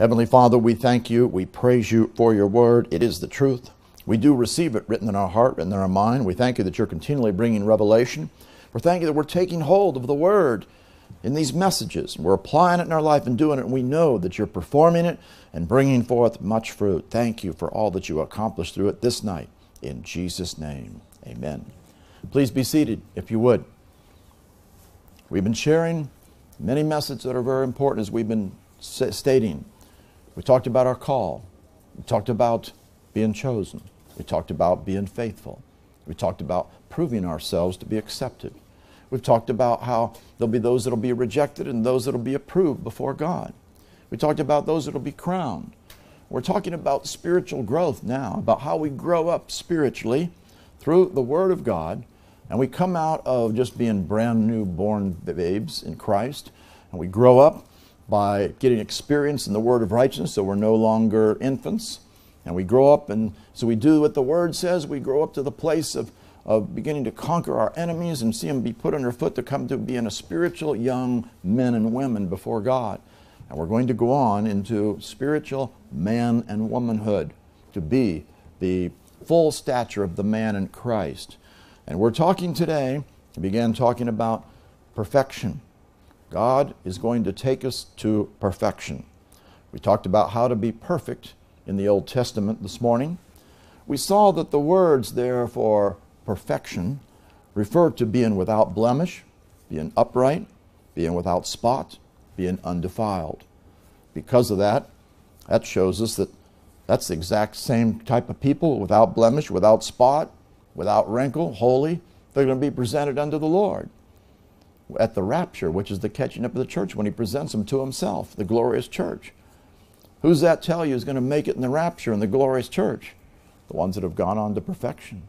Heavenly Father, we thank you. We praise you for your word. It is the truth. We do receive it written in our heart and in our mind. We thank you that you're continually bringing revelation. We're thanking you that we're taking hold of the word in these messages. We're applying it in our life and doing it, and we know that you're performing it and bringing forth much fruit. Thank you for all that you accomplished through it this night. In Jesus' name, amen. Please be seated, if you would. We've been sharing many messages that are very important as we've been stating. We talked about our call. We talked about being chosen. We talked about being faithful. We talked about proving ourselves to be accepted. We've talked about how there'll be those that'll be rejected and those that'll be approved before God. We talked about those that'll be crowned. We're talking about spiritual growth now, about how we grow up spiritually through the Word of God, and we come out of just being brand new born babes in Christ, and we grow up by getting experience in the Word of righteousness, so we're no longer infants. And we grow up, and so we do what the Word says. We grow up to the place of, of beginning to conquer our enemies and see them be put underfoot to come to being a spiritual young men and women before God. And we're going to go on into spiritual man and womanhood to be the full stature of the man in Christ. And we're talking today, we began talking about perfection. God is going to take us to perfection. We talked about how to be perfect in the Old Testament this morning. We saw that the words there for perfection refer to being without blemish, being upright, being without spot, being undefiled. Because of that, that shows us that that's the exact same type of people without blemish, without spot, without wrinkle, holy. They're going to be presented unto the Lord at the rapture, which is the catching up of the church when he presents them to himself, the glorious church. Who's that tell you is going to make it in the rapture in the glorious church? The ones that have gone on to perfection.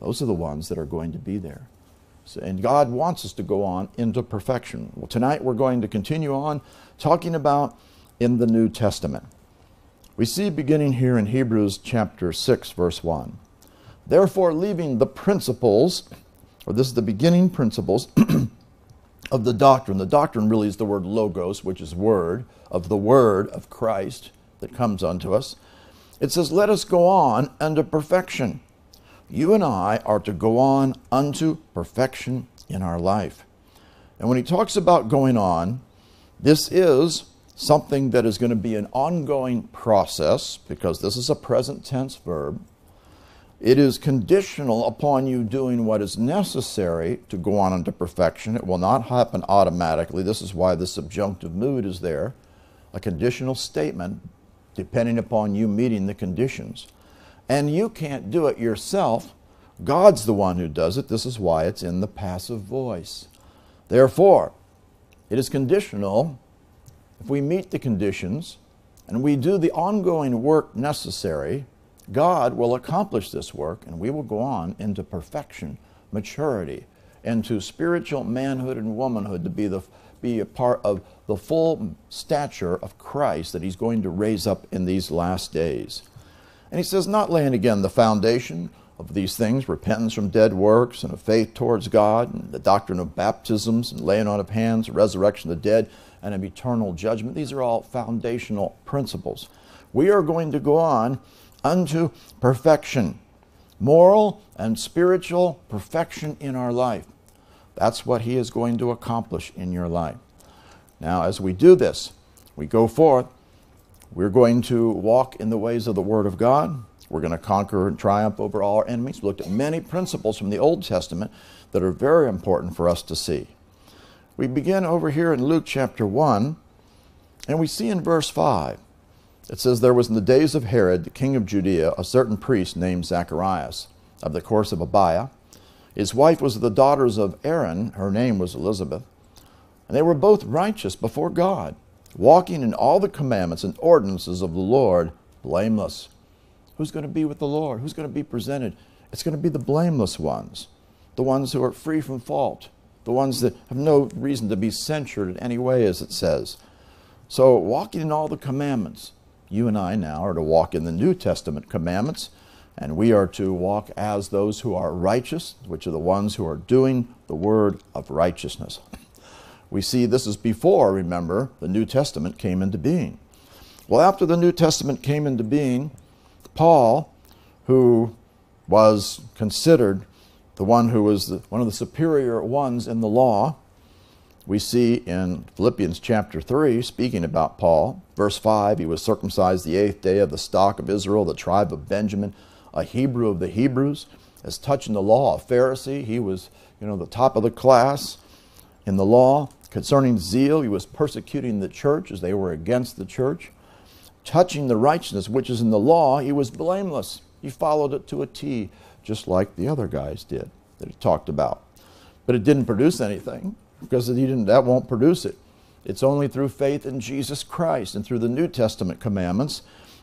Those are the ones that are going to be there. So, and God wants us to go on into perfection. Well, tonight we're going to continue on talking about in the New Testament. We see beginning here in Hebrews chapter 6, verse 1. Therefore, leaving the principles, or this is the beginning principles of the doctrine. The doctrine really is the word logos, which is word, of the word of Christ that comes unto us. It says, Let us go on unto perfection. You and I are to go on unto perfection in our life. And when he talks about going on, this is something that is going to be an ongoing process because this is a present tense verb. It is conditional upon you doing what is necessary to go on into perfection. It will not happen automatically. This is why the subjunctive mood is there, a conditional statement depending upon you meeting the conditions. And you can't do it yourself. God's the one who does it. This is why it's in the passive voice. Therefore, it is conditional. If we meet the conditions and we do the ongoing work necessary, God will accomplish this work and we will go on into perfection, maturity, into spiritual manhood and womanhood to be, the, be a part of the full stature of Christ that He's going to raise up in these last days. And He says, not laying again the foundation of these things repentance from dead works and a faith towards God, and the doctrine of baptisms and laying on of hands, resurrection of the dead, and of eternal judgment. These are all foundational principles. We are going to go on unto perfection, moral and spiritual perfection in our life. That's what He is going to accomplish in your life. Now, as we do this, we go forth, we're going to walk in the ways of the Word of God. We're going to conquer and triumph over all our enemies. We looked at many principles from the Old Testament that are very important for us to see. We begin over here in Luke chapter 1, and we see in verse 5 it says, There was in the days of Herod, the king of Judea, a certain priest named Zacharias, of the course of Abia. His wife was the daughters of Aaron, her name was Elizabeth. And they were both righteous before God, walking in all the commandments and ordinances of the Lord, blameless. Who's going to be with the Lord? Who's going to be presented? It's going to be the blameless ones, the ones who are free from fault, the ones that have no reason to be censured in any way, as it says. So, walking in all the commandments, you and I now are to walk in the New Testament commandments, and we are to walk as those who are righteous, which are the ones who are doing the word of righteousness. We see this is before, remember, the New Testament came into being. Well, after the New Testament came into being, Paul, who was considered the one who was the, one of the superior ones in the law, we see in Philippians chapter 3, speaking about Paul, verse 5, he was circumcised the eighth day of the stock of Israel, the tribe of Benjamin, a Hebrew of the Hebrews. As touching the law, a Pharisee, he was, you know, the top of the class in the law. Concerning zeal, he was persecuting the church as they were against the church. Touching the righteousness which is in the law, he was blameless. He followed it to a T, just like the other guys did that he talked about. But it didn't produce anything because that won't produce it. It's only through faith in Jesus Christ and through the New Testament commandments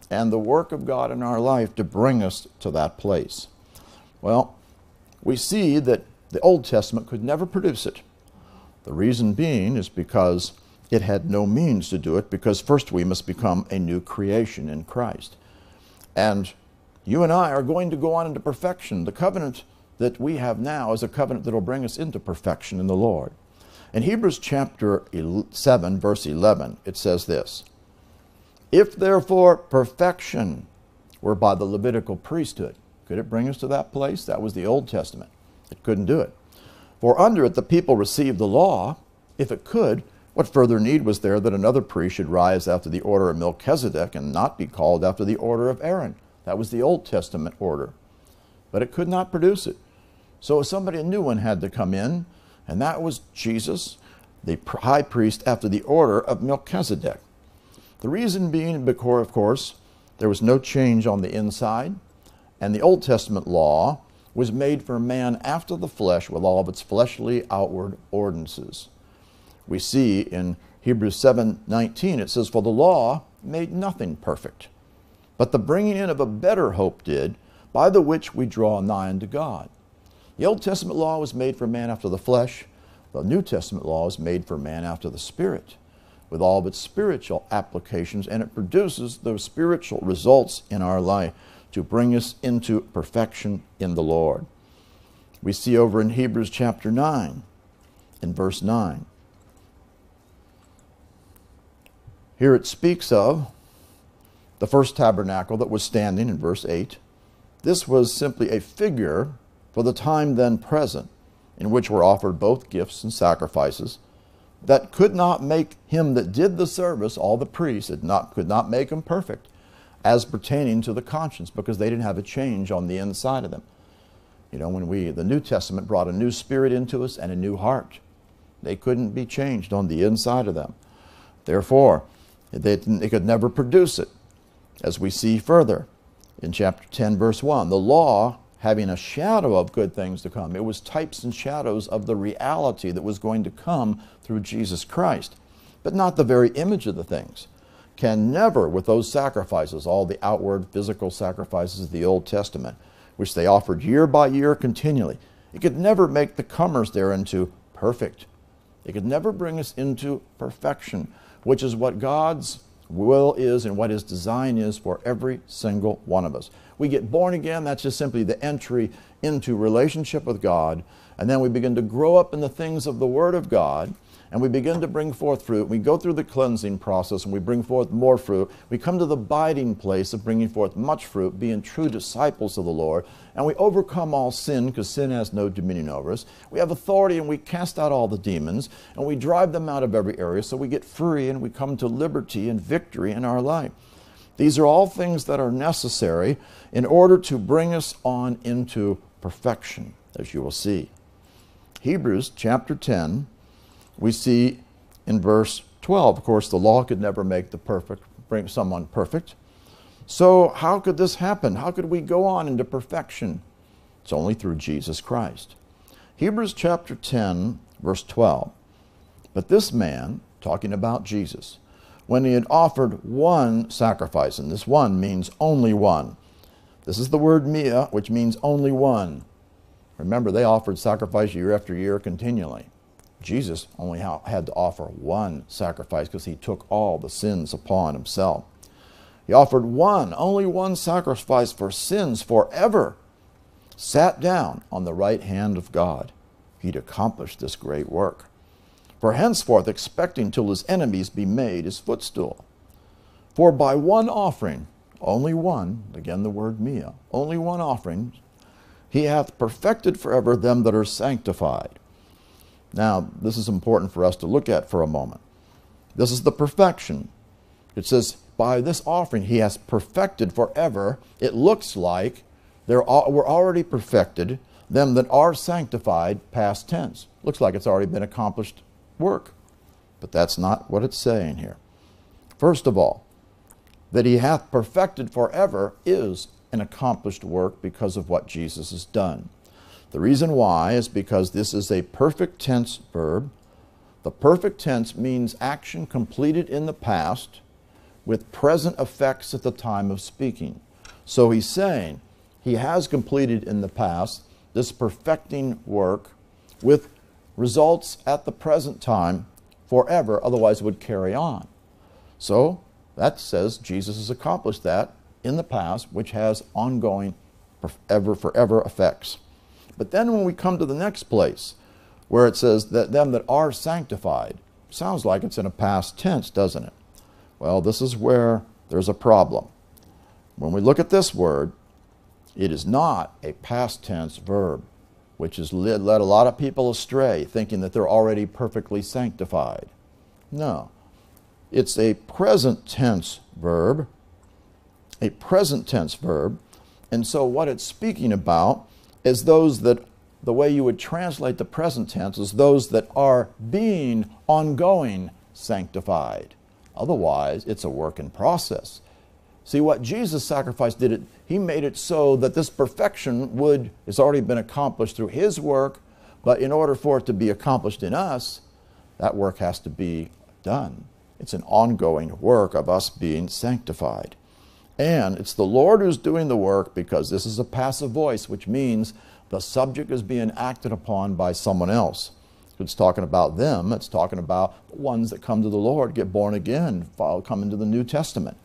and the work of God in our life to bring us to that place. Well, we see that the Old Testament could never produce it. The reason being is because it had no means to do it, because first we must become a new creation in Christ. And you and I are going to go on into perfection. The covenant that we have now is a covenant that will bring us into perfection in the Lord. In Hebrews chapter 7, verse 11, it says this If therefore perfection were by the Levitical priesthood, could it bring us to that place? That was the Old Testament. It couldn't do it. For under it the people received the law. If it could, what further need was there that another priest should rise after the order of Melchizedek and not be called after the order of Aaron? That was the Old Testament order. But it could not produce it. So somebody, a new one, had to come in and that was Jesus, the high priest after the order of Melchizedek. The reason being, because, of course, there was no change on the inside, and the Old Testament law was made for man after the flesh with all of its fleshly outward ordinances. We see in Hebrews 7:19 it says for the law made nothing perfect but the bringing in of a better hope did by the which we draw nigh unto God. The Old Testament law was made for man after the flesh. The New Testament law is made for man after the Spirit, with all of its spiritual applications, and it produces those spiritual results in our life to bring us into perfection in the Lord. We see over in Hebrews chapter 9, in verse 9. Here it speaks of the first tabernacle that was standing in verse 8. This was simply a figure for the time then present, in which were offered both gifts and sacrifices, that could not make him that did the service, all the priests, it not, could not make him perfect, as pertaining to the conscience, because they didn't have a change on the inside of them. You know, when we, the New Testament brought a new spirit into us and a new heart. They couldn't be changed on the inside of them. Therefore, they, they could never produce it. As we see further in chapter 10, verse 1, the law having a shadow of good things to come. It was types and shadows of the reality that was going to come through Jesus Christ, but not the very image of the things. Can never, with those sacrifices, all the outward physical sacrifices of the Old Testament, which they offered year by year continually, it could never make the comers there into perfect. It could never bring us into perfection, which is what God's will is and what His design is for every single one of us. We get born again, that's just simply the entry into relationship with God. And then we begin to grow up in the things of the Word of God and we begin to bring forth fruit. We go through the cleansing process and we bring forth more fruit. We come to the abiding place of bringing forth much fruit, being true disciples of the Lord. And we overcome all sin because sin has no dominion over us. We have authority and we cast out all the demons and we drive them out of every area so we get free and we come to liberty and victory in our life. These are all things that are necessary in order to bring us on into perfection, as you will see. Hebrews chapter 10, we see in verse 12, of course, the law could never make the perfect, bring someone perfect. So, how could this happen? How could we go on into perfection? It's only through Jesus Christ. Hebrews chapter 10, verse 12. But this man, talking about Jesus, when he had offered one sacrifice, and this one means only one. This is the word mia, which means only one. Remember, they offered sacrifice year after year continually. Jesus only had to offer one sacrifice because he took all the sins upon himself. He offered one, only one sacrifice for sins forever, sat down on the right hand of God. He'd accomplished this great work for henceforth expecting till his enemies be made his footstool. For by one offering, only one, again the word mia, only one offering, he hath perfected forever them that are sanctified. Now, this is important for us to look at for a moment. This is the perfection. It says, by this offering he has perfected forever. It looks like they're all, we're already perfected, them that are sanctified, past tense. Looks like it's already been accomplished work. But that's not what it's saying here. First of all, that he hath perfected forever is an accomplished work because of what Jesus has done. The reason why is because this is a perfect tense verb. The perfect tense means action completed in the past with present effects at the time of speaking. So he's saying he has completed in the past this perfecting work with results at the present time forever, otherwise, it would carry on. So that says Jesus has accomplished that in the past, which has ongoing, forever, forever effects. But then when we come to the next place, where it says that them that are sanctified, sounds like it's in a past tense, doesn't it? Well, this is where there's a problem. When we look at this word, it is not a past tense verb, which has led, led a lot of people astray, thinking that they're already perfectly sanctified. No, it's a present tense verb, a present tense verb. And so, what it's speaking about is those that, the way you would translate the present tense is those that are being ongoing sanctified. Otherwise, it's a work in process. See, what Jesus' sacrifice did it, he made it so that this perfection would, has already been accomplished through his work, but in order for it to be accomplished in us, that work has to be done. It's an ongoing work of us being sanctified. And it's the Lord who's doing the work because this is a passive voice, which means the subject is being acted upon by someone else. It's talking about them, it's talking about ones that come to the Lord, get born again, come into the New Testament.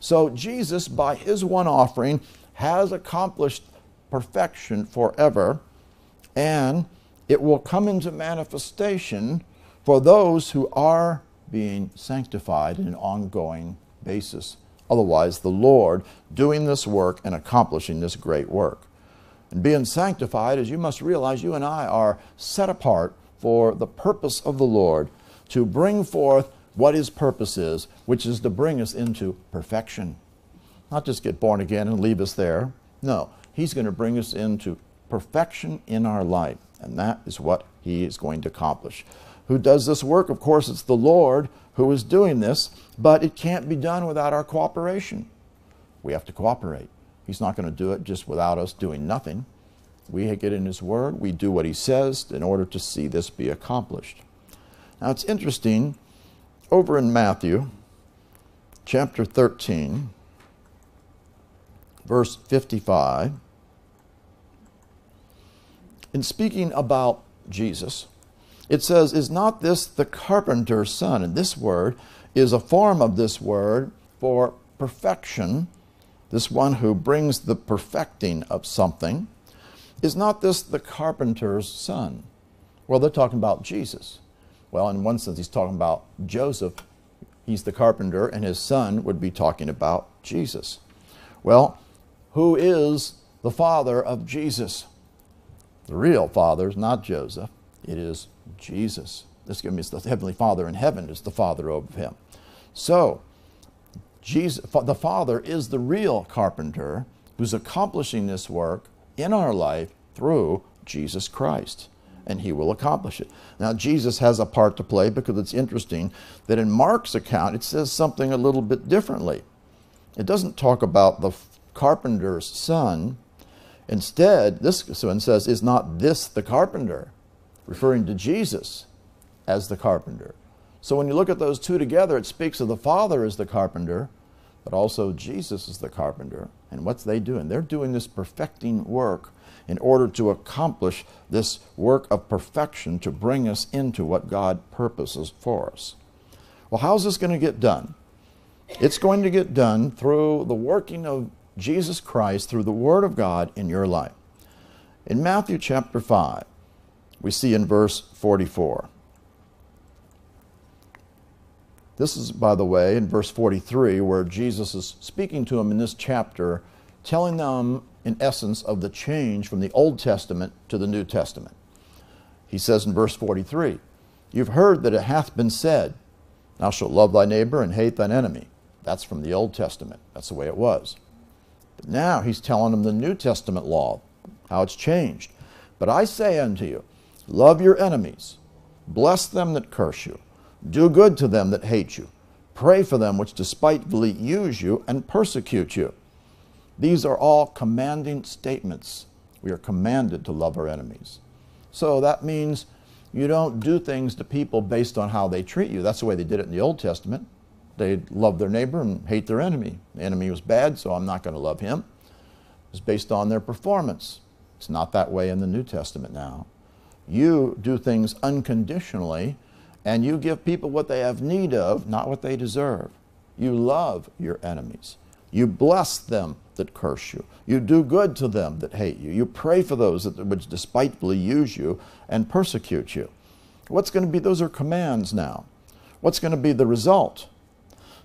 So Jesus, by his one offering, has accomplished perfection forever, and it will come into manifestation for those who are being sanctified in an ongoing basis. Otherwise, the Lord doing this work and accomplishing this great work. And being sanctified, as you must realize, you and I are set apart for the purpose of the Lord to bring forth what his purpose is, which is to bring us into perfection. Not just get born again and leave us there. No, he's going to bring us into perfection in our life. And that is what he is going to accomplish who does this work. Of course, it's the Lord who is doing this, but it can't be done without our cooperation. We have to cooperate. He's not going to do it just without us doing nothing. We get in His Word, we do what He says in order to see this be accomplished. Now, it's interesting, over in Matthew chapter 13, verse 55, in speaking about Jesus, it says, Is not this the carpenter's son? And this word is a form of this word for perfection, this one who brings the perfecting of something. Is not this the carpenter's son? Well, they're talking about Jesus. Well, in one sense, he's talking about Joseph. He's the carpenter, and his son would be talking about Jesus. Well, who is the father of Jesus? The real father is not Joseph, it is Jesus. This means the Heavenly Father in heaven is the Father of him. So, Jesus, the Father is the real carpenter who's accomplishing this work in our life through Jesus Christ. And he will accomplish it. Now, Jesus has a part to play because it's interesting that in Mark's account, it says something a little bit differently. It doesn't talk about the carpenter's son. Instead, this one says, Is not this the carpenter? Referring to Jesus as the carpenter. So when you look at those two together, it speaks of the Father as the carpenter, but also Jesus is the carpenter. And what's they doing? They're doing this perfecting work in order to accomplish this work of perfection to bring us into what God purposes for us. Well, how's this going to get done? It's going to get done through the working of Jesus Christ, through the Word of God in your life. In Matthew chapter 5, we see in verse 44. This is, by the way, in verse 43, where Jesus is speaking to them in this chapter, telling them, in essence, of the change from the Old Testament to the New Testament. He says in verse 43, You've heard that it hath been said, Thou shalt love thy neighbor and hate thine enemy. That's from the Old Testament. That's the way it was. But now he's telling them the New Testament law, how it's changed. But I say unto you, love your enemies, bless them that curse you, do good to them that hate you, pray for them which despitefully use you and persecute you. These are all commanding statements. We are commanded to love our enemies. So that means you don't do things to people based on how they treat you. That's the way they did it in the Old Testament. They loved their neighbor and hate their enemy. The enemy was bad, so I'm not going to love him. It's based on their performance. It's not that way in the New Testament now. You do things unconditionally, and you give people what they have need of, not what they deserve. You love your enemies. You bless them that curse you. You do good to them that hate you. You pray for those that which despitefully use you and persecute you. What's going to be? Those are commands now. What's going to be the result?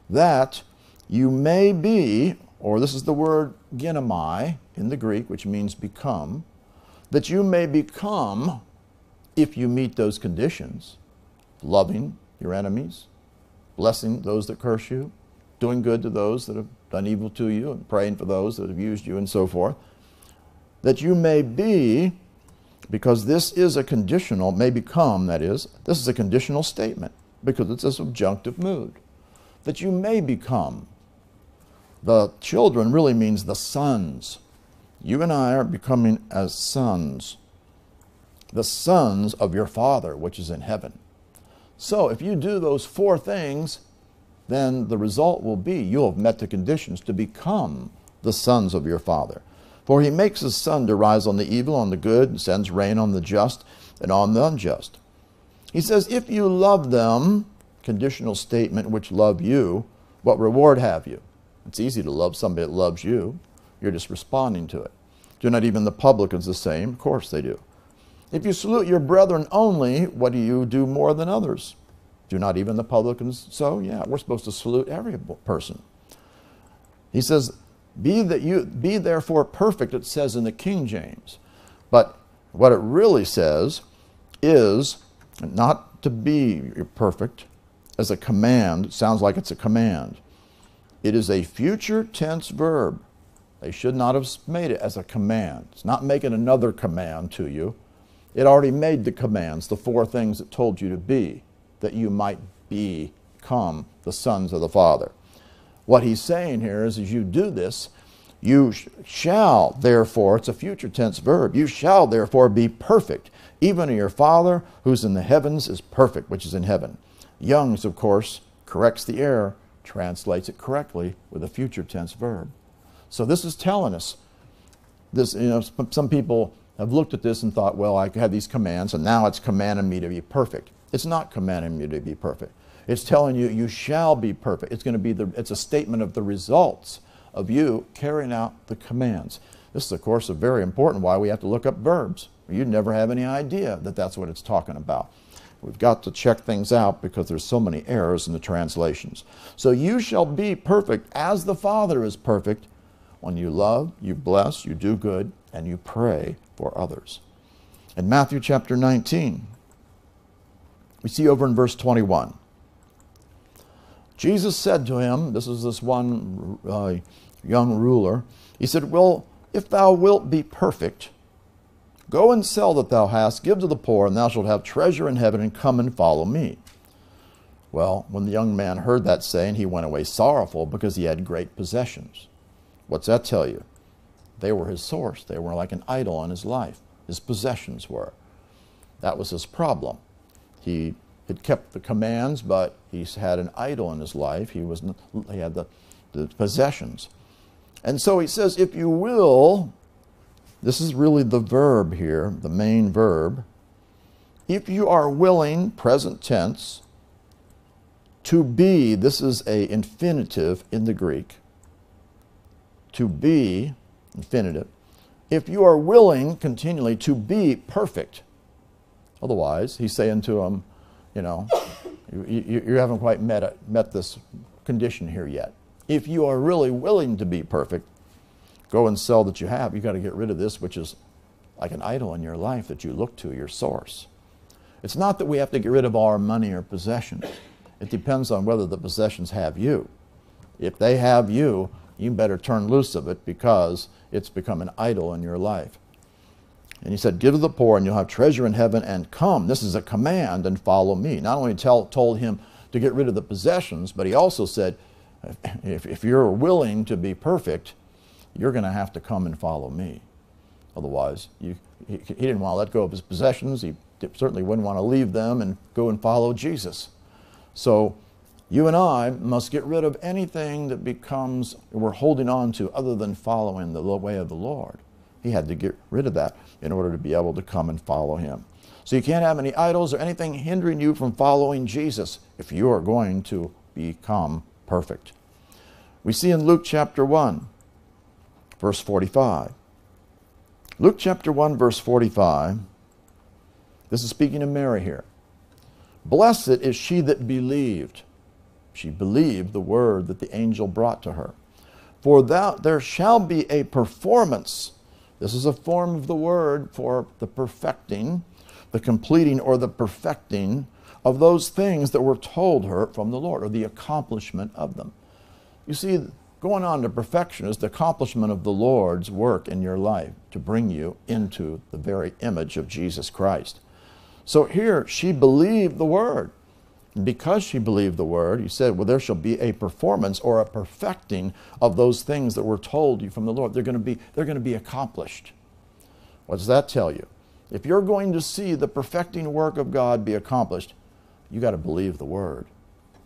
That you may be, or this is the word ginomai in the Greek, which means become, that you may become, if you meet those conditions, loving your enemies, blessing those that curse you, doing good to those that have done evil to you, and praying for those that have used you, and so forth, that you may be, because this is a conditional, may become, that is, this is a conditional statement, because it's a subjunctive mood, that you may become. The children really means the sons. You and I are becoming as sons, the sons of your Father, which is in heaven. So if you do those four things, then the result will be you'll have met the conditions to become the sons of your Father. For he makes his sun to rise on the evil, on the good, and sends rain on the just and on the unjust. He says, If you love them, conditional statement, which love you, what reward have you? It's easy to love somebody that loves you. You're just responding to it. Do not even the publicans the same? Of course they do. If you salute your brethren only, what do you do more than others? Do not even the publicans so? Yeah, we're supposed to salute every person. He says, be, that you, be therefore perfect, it says in the King James. But what it really says is not to be perfect as a command. It sounds like it's a command. It is a future tense verb. They should not have made it as a command. It's not making another command to you. It already made the commands, the four things it told you to be that you might become the sons of the Father. What he's saying here is as you do this, you shall therefore, it's a future tense verb, you shall therefore be perfect. Even your Father who's in the heavens is perfect, which is in heaven. Young's, of course, corrects the error, translates it correctly with a future tense verb. So this is telling us this, you know, some people have looked at this and thought, well, I have these commands, and now it's commanding me to be perfect. It's not commanding you to be perfect. It's telling you you shall be perfect. It's going to be the, it's a statement of the results of you carrying out the commands. This is, of course, a very important why we have to look up verbs. You'd never have any idea that that's what it's talking about. We've got to check things out because there's so many errors in the translations. So you shall be perfect as the Father is perfect when you love, you bless, you do good, and you pray for others. In Matthew chapter 19, we see over in verse 21. Jesus said to him, This is this one uh, young ruler, he said, Well, if thou wilt be perfect, go and sell that thou hast, give to the poor, and thou shalt have treasure in heaven, and come and follow me. Well, when the young man heard that saying, he went away sorrowful because he had great possessions. What's that tell you? They were his source. They were like an idol in his life. His possessions were. That was his problem. He had kept the commands, but he had an idol in his life. He, was, he had the, the possessions. And so he says, if you will, this is really the verb here, the main verb. If you are willing, present tense, to be, this is a infinitive in the Greek, to be, infinitive, if you are willing continually to be perfect, Otherwise, he's saying to him, you know, You, you, you haven't quite met, it, met this condition here yet. If you are really willing to be perfect, go and sell that you have. You've got to get rid of this, which is like an idol in your life that you look to, your source. It's not that we have to get rid of our money or possessions. It depends on whether the possessions have you. If they have you, you better turn loose of it because it's become an idol in your life. And he said, Give to the poor, and you'll have treasure in heaven, and come. This is a command, and follow me. Not only tell, told him to get rid of the possessions, but he also said, If, if you're willing to be perfect, you're going to have to come and follow me. Otherwise, you, he, he didn't want to let go of his possessions. He certainly wouldn't want to leave them and go and follow Jesus. So, you and I must get rid of anything that becomes we're holding on to other than following the way of the Lord. He had to get rid of that in order to be able to come and follow him. So you can't have any idols or anything hindering you from following Jesus if you are going to become perfect. We see in Luke chapter 1, verse 45. Luke chapter 1, verse 45. This is speaking of Mary here. Blessed is she that believed she believed the word that the angel brought to her. For thou, there shall be a performance. This is a form of the word for the perfecting, the completing, or the perfecting of those things that were told her from the Lord, or the accomplishment of them. You see, going on to perfection is the accomplishment of the Lord's work in your life to bring you into the very image of Jesus Christ. So here, she believed the word because she believed the word, he said, Well, there shall be a performance or a perfecting of those things that were told you from the Lord. They're going to be, they're going to be accomplished. What does that tell you? If you're going to see the perfecting work of God be accomplished, you got to believe the word.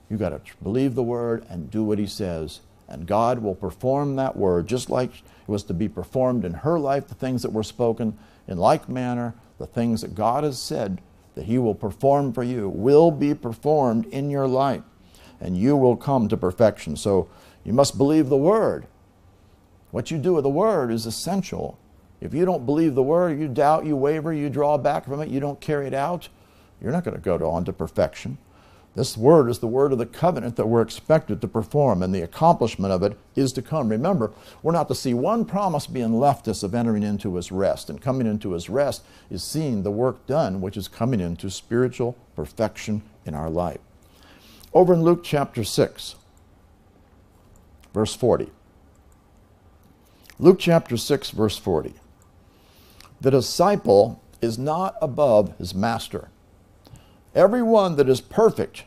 You got to believe the word and do what he says. And God will perform that word just like it was to be performed in her life, the things that were spoken in like manner, the things that God has said that He will perform for you will be performed in your life, and you will come to perfection. So you must believe the Word. What you do with the Word is essential. If you don't believe the Word, you doubt, you waver, you draw back from it, you don't carry it out, you're not going to go on to perfection. This word is the word of the covenant that we're expected to perform, and the accomplishment of it is to come. Remember, we're not to see one promise being left us of entering into his rest. And coming into his rest is seeing the work done, which is coming into spiritual perfection in our life. Over in Luke chapter 6, verse 40. Luke chapter 6, verse 40. The disciple is not above his master Everyone that is perfect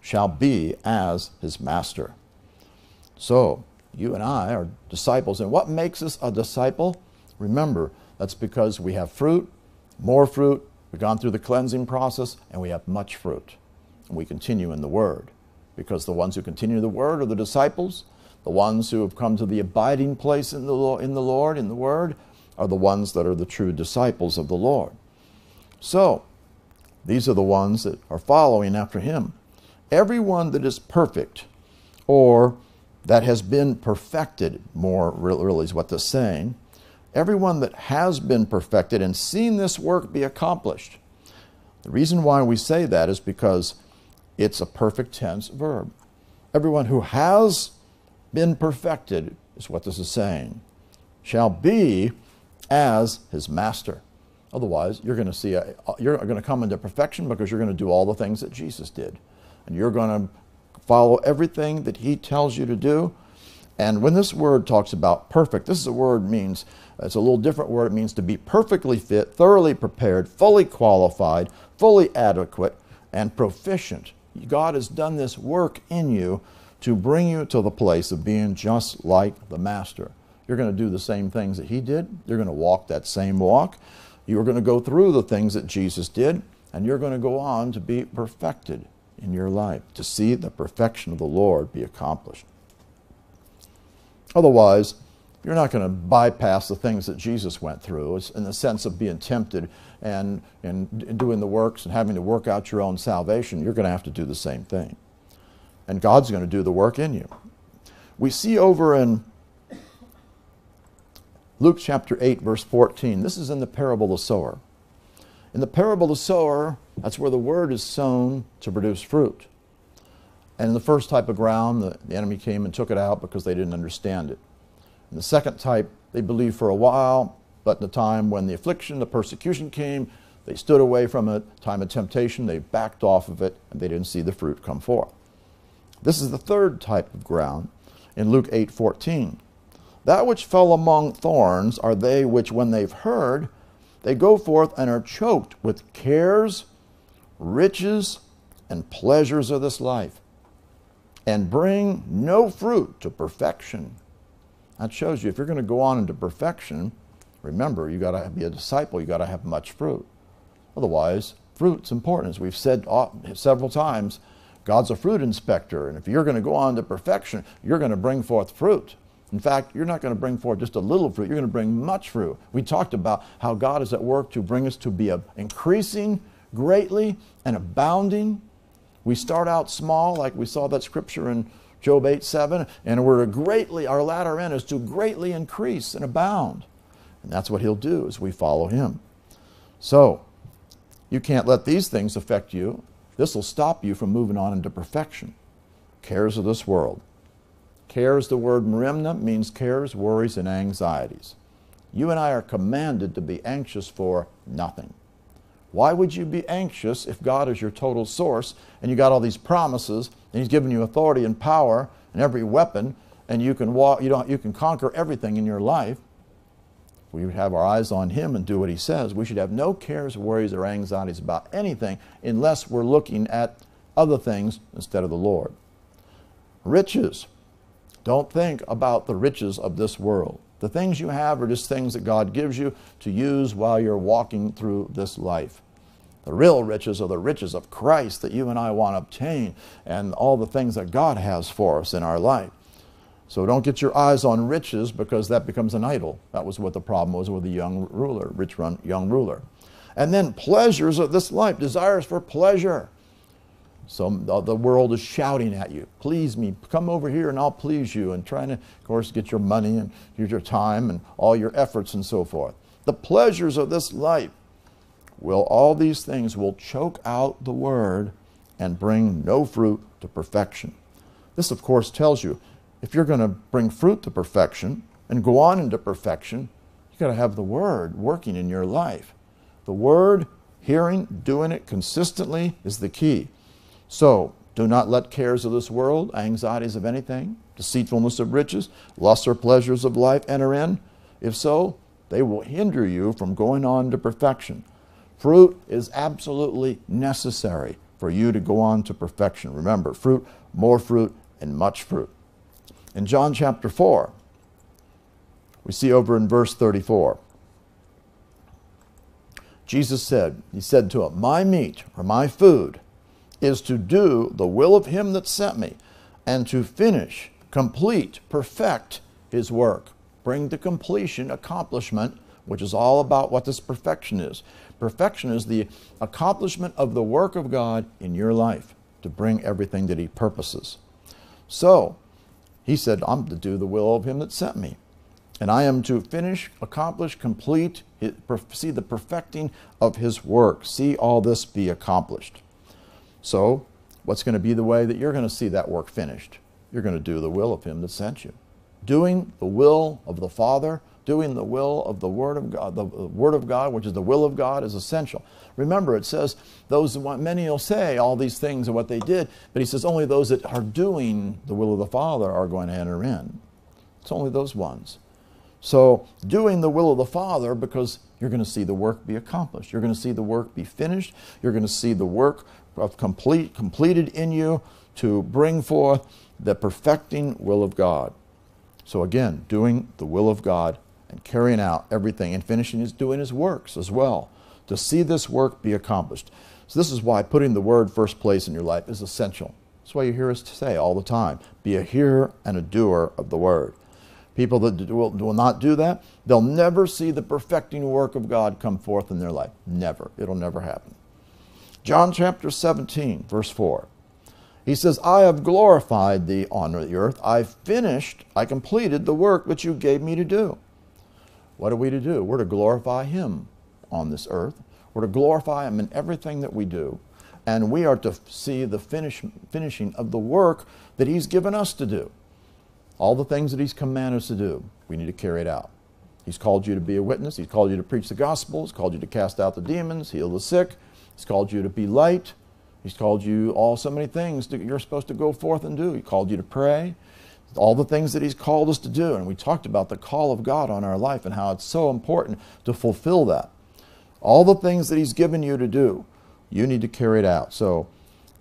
shall be as his master. So, you and I are disciples. And what makes us a disciple? Remember, that's because we have fruit, more fruit, we've gone through the cleansing process, and we have much fruit. And we continue in the Word. Because the ones who continue the Word are the disciples. The ones who have come to the abiding place in the, in the Lord, in the Word, are the ones that are the true disciples of the Lord. So, these are the ones that are following after him. Everyone that is perfect, or that has been perfected, more really is what they're saying. Everyone that has been perfected and seen this work be accomplished. The reason why we say that is because it's a perfect tense verb. Everyone who has been perfected, is what this is saying, shall be as his master. Otherwise, you're going to see a, uh, you're going to come into perfection because you're going to do all the things that Jesus did, and you're going to follow everything that He tells you to do. And when this word talks about perfect, this is a word means it's a little different word. It means to be perfectly fit, thoroughly prepared, fully qualified, fully adequate, and proficient. God has done this work in you to bring you to the place of being just like the Master. You're going to do the same things that He did. You're going to walk that same walk. You're going to go through the things that Jesus did, and you're going to go on to be perfected in your life, to see the perfection of the Lord be accomplished. Otherwise, you're not going to bypass the things that Jesus went through in the sense of being tempted and, and doing the works and having to work out your own salvation. You're going to have to do the same thing. And God's going to do the work in you. We see over in Luke chapter 8, verse 14. This is in the parable of the sower. In the parable of the sower, that's where the word is sown to produce fruit. And in the first type of ground, the, the enemy came and took it out because they didn't understand it. In the second type, they believed for a while, but in the time when the affliction, the persecution came, they stood away from it. Time of temptation, they backed off of it, and they didn't see the fruit come forth. This is the third type of ground in Luke 8 14. That which fell among thorns are they which, when they've heard, they go forth and are choked with cares, riches, and pleasures of this life, and bring no fruit to perfection. That shows you if you're going to go on into perfection, remember, you got to be a disciple, you got to have much fruit. Otherwise, fruit's important. As we've said uh, several times, God's a fruit inspector, and if you're going to go on to perfection, you're going to bring forth fruit. In fact, you're not going to bring forth just a little fruit, you're going to bring much fruit. We talked about how God is at work to bring us to be increasing greatly and abounding. We start out small, like we saw that scripture in Job 8 7, and we're greatly, our latter end is to greatly increase and abound. And that's what He'll do as we follow Him. So, you can't let these things affect you. This will stop you from moving on into perfection. Cares of this world. Cares, the word merimna, means cares, worries, and anxieties. You and I are commanded to be anxious for nothing. Why would you be anxious if God is your total source and you got all these promises and He's given you authority and power and every weapon and you can walk, you, don't, you can conquer everything in your life? we would have our eyes on Him and do what He says. We should have no cares, worries, or anxieties about anything unless we're looking at other things instead of the Lord. Riches. Don't think about the riches of this world. The things you have are just things that God gives you to use while you're walking through this life. The real riches are the riches of Christ that you and I want to obtain and all the things that God has for us in our life. So don't get your eyes on riches because that becomes an idol. That was what the problem was with the young ruler, rich young ruler. And then pleasures of this life, desires for pleasure. So the world is shouting at you, please me, come over here and I'll please you, and trying to, of course, get your money and use your time and all your efforts and so forth. The pleasures of this life will, all these things will choke out the word and bring no fruit to perfection. This, of course, tells you if you're going to bring fruit to perfection and go on into perfection, you've got to have the Word working in your life. The Word, hearing, doing it consistently is the key. So, do not let cares of this world, anxieties of anything, deceitfulness of riches, lusts or pleasures of life enter in. If so, they will hinder you from going on to perfection. Fruit is absolutely necessary for you to go on to perfection. Remember, fruit, more fruit, and much fruit. In John chapter 4, we see over in verse 34, Jesus said, He said to him, My meat or my food is to do the will of Him that sent me and to finish, complete, perfect His work. Bring to completion, accomplishment, which is all about what this perfection is. Perfection is the accomplishment of the work of God in your life to bring everything that He purposes. So, he said, I'm to do the will of him that sent me. And I am to finish, accomplish, complete, see the perfecting of his work. See all this be accomplished. So, what's going to be the way that you're going to see that work finished? You're going to do the will of him that sent you. Doing the will of the Father doing the will of the Word of God, the uh, Word of God, which is the will of God, is essential. Remember, it says those many will say all these things and what they did, but he says only those that are doing the will of the Father are going to enter in. It's only those ones. So, doing the will of the Father because you're going to see the work be accomplished. You're going to see the work be finished. You're going to see the work of complete, completed in you to bring forth the perfecting will of God. So, again, doing the will of God and carrying out everything and finishing his doing his works as well to see this work be accomplished. So this is why putting the word first place in your life is essential. That's why you hear us say all the time, be a hearer and a doer of the word. People that will, will not do that, they'll never see the perfecting work of God come forth in their life. Never. It'll never happen. John chapter 17, verse 4. He says, I have glorified thee on the earth. I've finished, I completed the work which you gave me to do. What are we to do? We're to glorify Him on this earth. We're to glorify Him in everything that we do. And we are to see the finish, finishing of the work that He's given us to do. All the things that He's commanded us to do, we need to carry it out. He's called you to be a witness. He's called you to preach the gospel. He's called you to cast out the demons, heal the sick. He's called you to be light. He's called you all so many things that you're supposed to go forth and do. He called you to pray. All the things that He's called us to do. And we talked about the call of God on our life and how it's so important to fulfill that. All the things that He's given you to do, you need to carry it out. So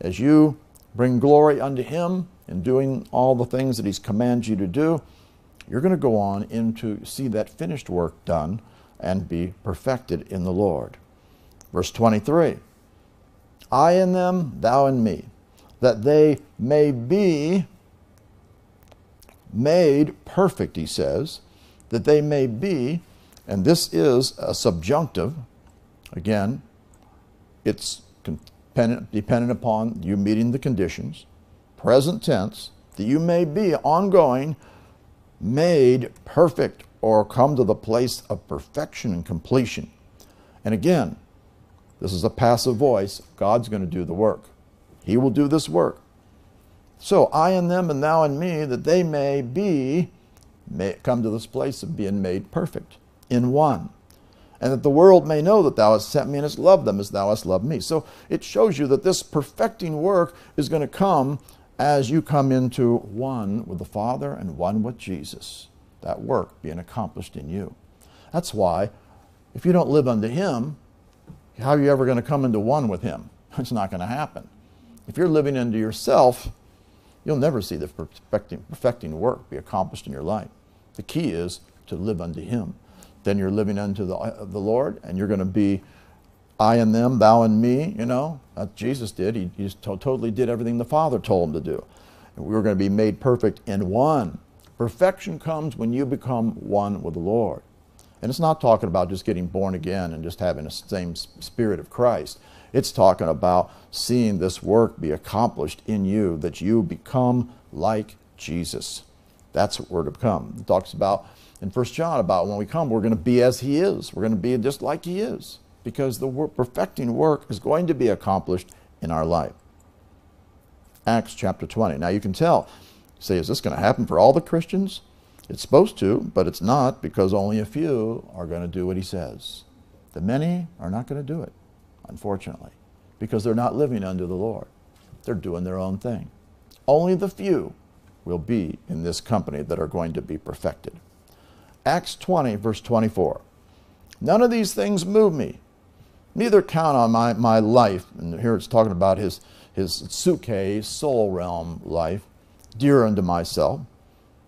as you bring glory unto Him in doing all the things that He's commanded you to do, you're going to go on into see that finished work done and be perfected in the Lord. Verse 23 I in them, thou in me, that they may be made perfect, he says, that they may be, and this is a subjunctive. Again, it's dependent, upon you meeting the conditions. Present tense, that you may be ongoing made perfect or come to the place of perfection and completion. And again, this is a passive voice. God's going to do the work. He will do this work. So I in them and thou in me, that they may be, may come to this place of being made perfect in one. And that the world may know that thou hast sent me and hast loved them as thou hast loved me. So it shows you that this perfecting work is going to come as you come into one with the Father and one with Jesus, that work being accomplished in you. That's why, if you don't live unto Him, how are you ever going to come into one with Him? It's not going to happen. If you're living into yourself, you'll never see the perfecting, perfecting work be accomplished in your life. The key is to live unto Him. Then you're living unto the, uh, the Lord, and you're going to be I and them, thou and me, you know. That Jesus did. He, he totally did everything the Father told him to do. And we were going to be made perfect in one. Perfection comes when you become one with the Lord. And it's not talking about just getting born again and just having the same spirit of Christ. It's talking about seeing this work be accomplished in you, that you become like Jesus. That's what we're to become. It talks about in 1 John about when we come, we're going to be as he is. We're going to be just like he is because the work, perfecting work is going to be accomplished in our life. Acts chapter 20. Now you can tell, say, is this going to happen for all the Christians? It's supposed to, but it's not because only a few are going to do what he says. The many are not going to do it, unfortunately, because they're not living under the Lord. They're doing their own thing. Only the few will be in this company that are going to be perfected. Acts 20, verse 24. None of these things move me, neither count on my, my life, and here it's talking about his, his psuche, soul realm life, dear unto myself.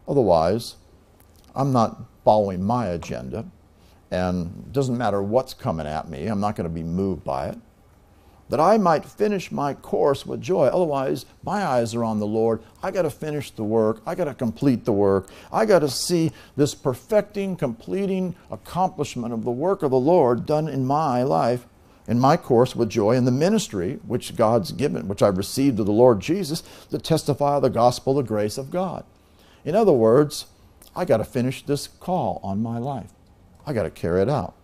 Otherwise, I'm not following my agenda, and it doesn't matter what's coming at me, I'm not going to be moved by it that I might finish my course with joy. Otherwise, my eyes are on the Lord. I got to finish the work. I got to complete the work. I got to see this perfecting, completing accomplishment of the work of the Lord done in my life, in my course with joy, in the ministry which God's given, which I received of the Lord Jesus to testify of the gospel, the grace of God. In other words, I got to finish this call on my life. I got to carry it out.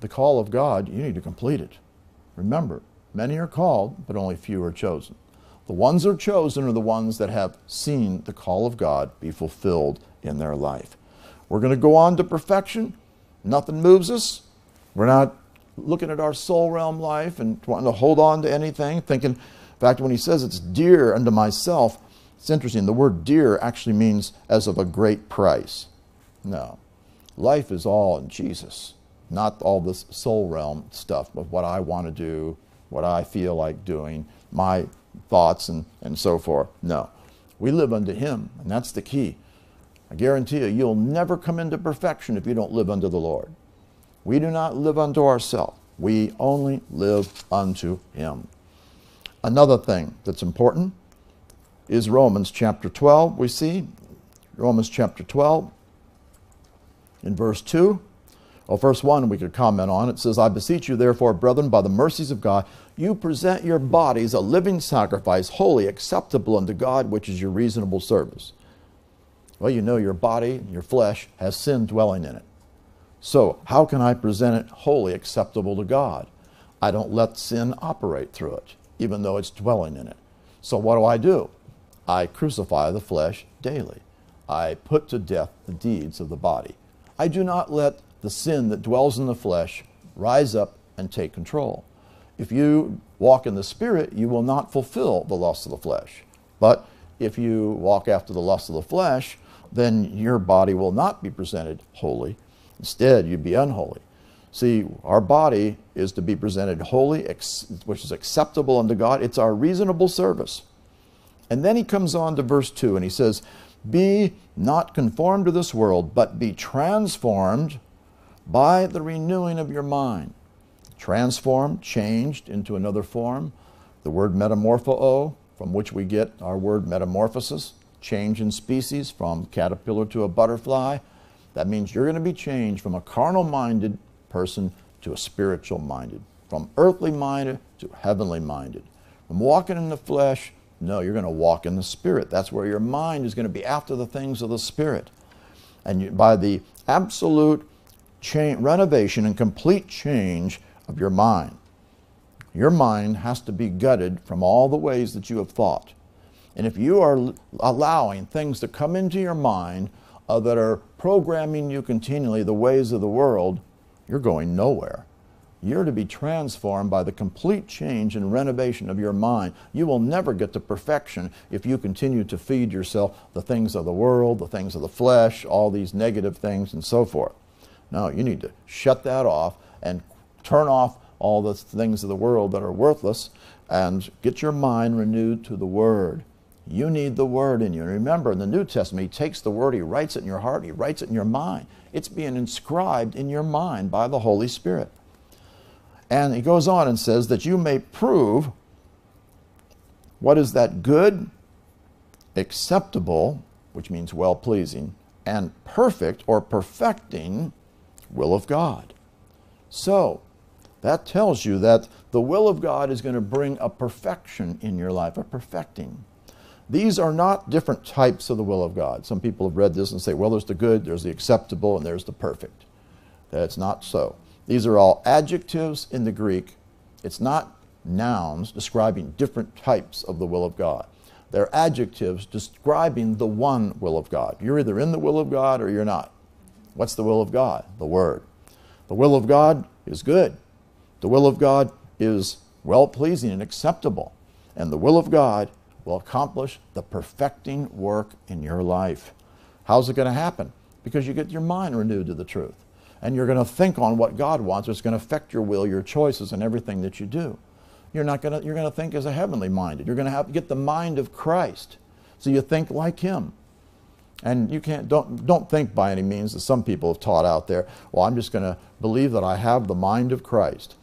The call of God, you need to complete it. Remember, many are called, but only few are chosen. The ones that are chosen are the ones that have seen the call of God be fulfilled in their life. We're going to go on to perfection. Nothing moves us. We're not looking at our soul realm life and wanting to hold on to anything, thinking, in fact, when he says it's dear unto myself, it's interesting. The word dear actually means as of a great price. No. Life is all in Jesus not all this soul realm stuff, but what I want to do, what I feel like doing, my thoughts and, and so forth. No. We live unto Him, and that's the key. I guarantee you, you'll never come into perfection if you don't live unto the Lord. We do not live unto ourselves. We only live unto Him. Another thing that's important is Romans chapter 12. We see Romans chapter 12 in verse 2. Well, verse 1 we could comment on. It says, I beseech you, therefore, brethren, by the mercies of God, you present your bodies a living sacrifice, holy, acceptable unto God, which is your reasonable service. Well, you know your body, your flesh, has sin dwelling in it. So, how can I present it wholly acceptable to God? I don't let sin operate through it, even though it's dwelling in it. So, what do I do? I crucify the flesh daily. I put to death the deeds of the body. I do not let the sin that dwells in the flesh rise up and take control. If you walk in the Spirit, you will not fulfill the lust of the flesh. But if you walk after the lust of the flesh, then your body will not be presented holy. Instead, you'd be unholy. See, our body is to be presented holy, which is acceptable unto God. It's our reasonable service. And then he comes on to verse 2 and he says, Be not conformed to this world, but be transformed by the renewing of your mind. Transformed, changed into another form. The word metamorpho, from which we get our word metamorphosis, change in species from caterpillar to a butterfly. That means you're going to be changed from a carnal minded person to a spiritual minded, from earthly minded to heavenly minded, from walking in the flesh. No, you're going to walk in the spirit. That's where your mind is going to be after the things of the spirit. And you, by the absolute change, renovation and complete change of your mind, your mind has to be gutted from all the ways that you have thought. And if you are allowing things to come into your mind uh, that are programming you continually the ways of the world, you're going nowhere. You're to be transformed by the complete change and renovation of your mind. You will never get to perfection if you continue to feed yourself the things of the world, the things of the flesh, all these negative things, and so forth. No, you need to shut that off and turn off all the things of the world that are worthless and get your mind renewed to the Word. You need the Word in you. And remember, in the New Testament, He takes the Word, He writes it in your heart, He writes it in your mind. It's being inscribed in your mind by the Holy Spirit. And he goes on and says that you may prove what is that good, acceptable, which means well pleasing, and perfect or perfecting will of God. So, that tells you that the will of God is going to bring a perfection in your life, a perfecting. These are not different types of the will of God. Some people have read this and say, well, there's the good, there's the acceptable, and there's the perfect. That's not so. These are all adjectives in the Greek. It's not nouns describing different types of the will of God. They're adjectives describing the one will of God. You're either in the will of God or you're not. What's the will of God? The Word. The will of God is good. The will of God is well pleasing and acceptable. And the will of God will accomplish the perfecting work in your life. How's it going to happen? Because you get your mind renewed to the truth. And you're going to think on what God wants. It's going to affect your will, your choices, and everything that you do. You're not going to, you're going to think as a heavenly minded. You're going to have get the mind of Christ. So you think like him. And you can't don't don't think by any means that some people have taught out there, well, I'm just going to believe that I have the mind of Christ.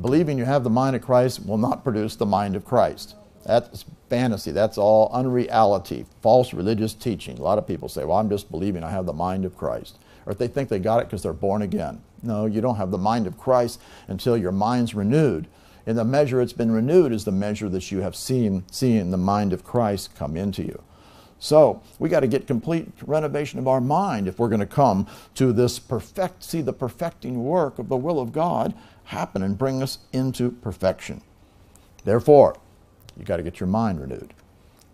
Believing you have the mind of Christ will not produce the mind of Christ. That's fantasy. That's all unreality, false religious teaching. A lot of people say, well, I'm just believing I have the mind of Christ. Or if they think they got it because they're born again. No, you don't have the mind of Christ until your mind's renewed. And the measure it's been renewed is the measure that you have seen, seen the mind of Christ come into you. So we got to get complete renovation of our mind if we're going to come to this perfect, see the perfecting work of the will of God happen and bring us into perfection. Therefore, you got to get your mind renewed.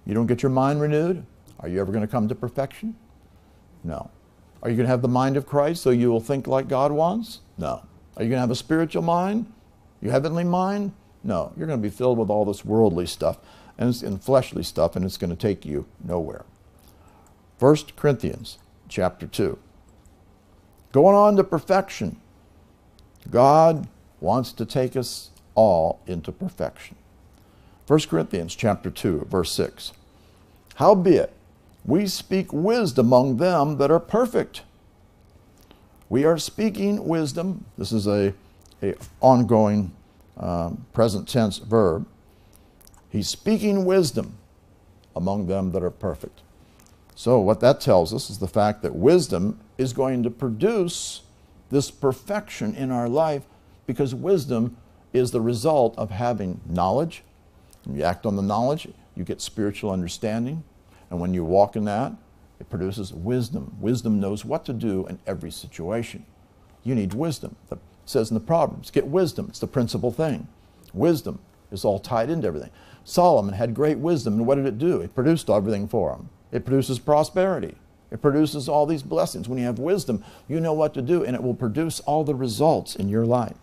You don't get your mind renewed, are you ever going to come to perfection? No. Are you going to have the mind of Christ so you will think like God wants? No. Are you going to have a spiritual mind? Your heavenly mind? No. You're going to be filled with all this worldly stuff and, and fleshly stuff, and it's going to take you nowhere. 1 Corinthians chapter 2. Going on to perfection. God wants to take us all into perfection. 1 Corinthians chapter 2, verse 6. Howbeit, we speak wisdom among them that are perfect. We are speaking wisdom. This is a, a ongoing um, present tense verb. He's speaking wisdom among them that are perfect. So, what that tells us is the fact that wisdom is going to produce this perfection in our life because wisdom is the result of having knowledge, when you act on the knowledge, you get spiritual understanding. And when you walk in that, it produces wisdom. Wisdom knows what to do in every situation. You need wisdom. It says in the Proverbs, get wisdom. It's the principal thing. Wisdom is all tied into everything. Solomon had great wisdom, and what did it do? It produced everything for him. It produces prosperity. It produces all these blessings. When you have wisdom, you know what to do, and it will produce all the results in your life.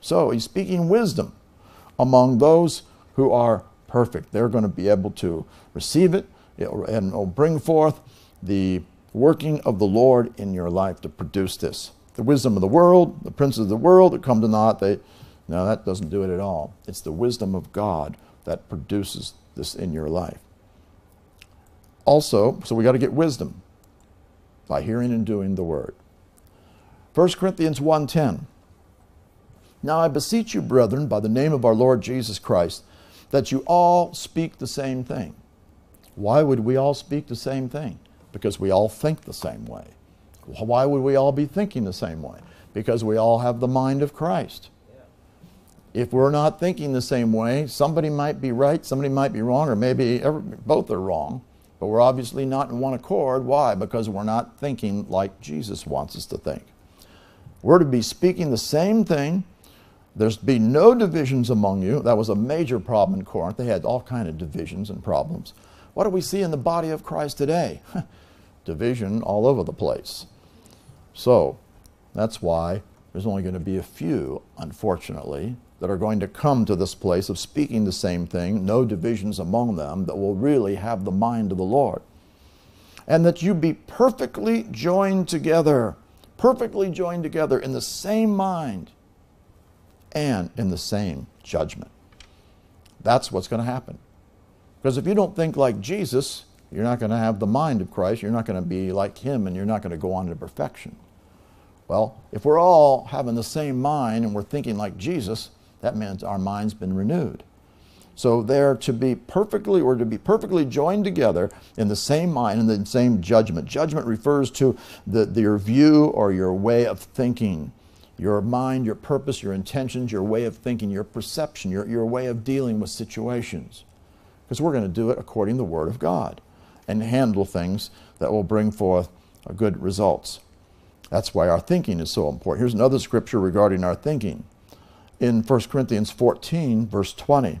So he's speaking wisdom among those who are perfect. They're going to be able to receive it and will bring forth the working of the Lord in your life to produce this. The wisdom of the world, the princes of the world that come to naught, they, no, that doesn't do it at all. It's the wisdom of God that produces this in your life. Also, so we got to get wisdom by hearing and doing the word. 1 Corinthians 1:10 Now I beseech you brethren by the name of our Lord Jesus Christ that you all speak the same thing. Why would we all speak the same thing? Because we all think the same way. Why would we all be thinking the same way? Because we all have the mind of Christ. If we're not thinking the same way, somebody might be right, somebody might be wrong, or maybe every, both are wrong. But we're obviously not in one accord. Why? Because we're not thinking like Jesus wants us to think. We're to be speaking the same thing. There's be no divisions among you. That was a major problem in Corinth. They had all kind of divisions and problems. What do we see in the body of Christ today? Division all over the place. So that's why there's only going to be a few, unfortunately, that are going to come to this place of speaking the same thing, no divisions among them, that will really have the mind of the Lord. And that you be perfectly joined together, perfectly joined together in the same mind and in the same judgment. That's what's going to happen. Because if you don't think like Jesus, you're not going to have the mind of Christ, you're not going to be like Him, and you're not going to go on to perfection. Well, if we're all having the same mind and we're thinking like Jesus, that means our mind's been renewed. So they're to be perfectly or to be perfectly joined together in the same mind and the same judgment. Judgment refers to the, the, your view or your way of thinking, your mind, your purpose, your intentions, your way of thinking, your perception, your, your way of dealing with situations. Because we're going to do it according to the Word of God and handle things that will bring forth good results. That's why our thinking is so important. Here's another scripture regarding our thinking in 1 Corinthians 14, verse 20.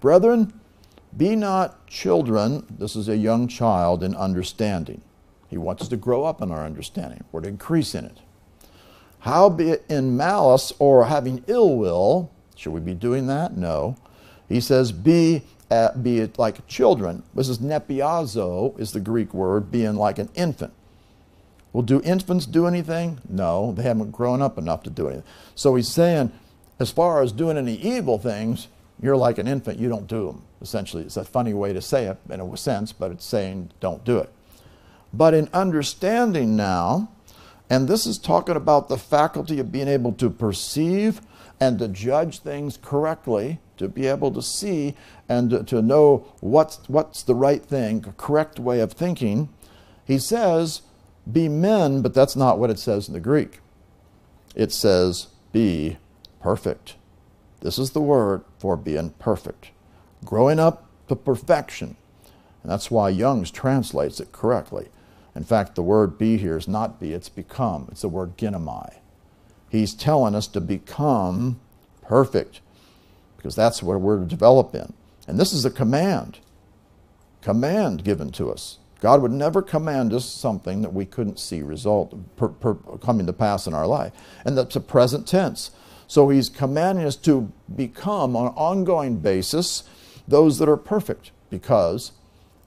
Brethren, be not children, this is a young child in understanding. He wants us to grow up in our understanding, We're to increase in it. Howbeit in malice or having ill will, should we be doing that? No. He says, be, at, be it like children. This is nepiazo, is the Greek word, being like an infant. Well, do infants do anything? No, they haven't grown up enough to do anything. So he's saying, as far as doing any evil things, you're like an infant, you don't do them. Essentially, it's a funny way to say it in a sense, but it's saying don't do it. But in understanding now, and this is talking about the faculty of being able to perceive and to judge things correctly, to be able to see and to, know what's, what's the right thing, correct way of thinking. He says, be men, but that's not what it says in the Greek. It says, be perfect. This is the word for being perfect. Growing up to perfection. And that's why Young's translates it correctly. In fact, the word be here is not be, it's become. It's the word ginomai. He's telling us to become perfect because that's what we're to develop in. And this is a command, command given to us. God would never command us something that we couldn't see result per, per, coming to pass in our life. And that's a present tense. So he's commanding us to become on an ongoing basis those that are perfect because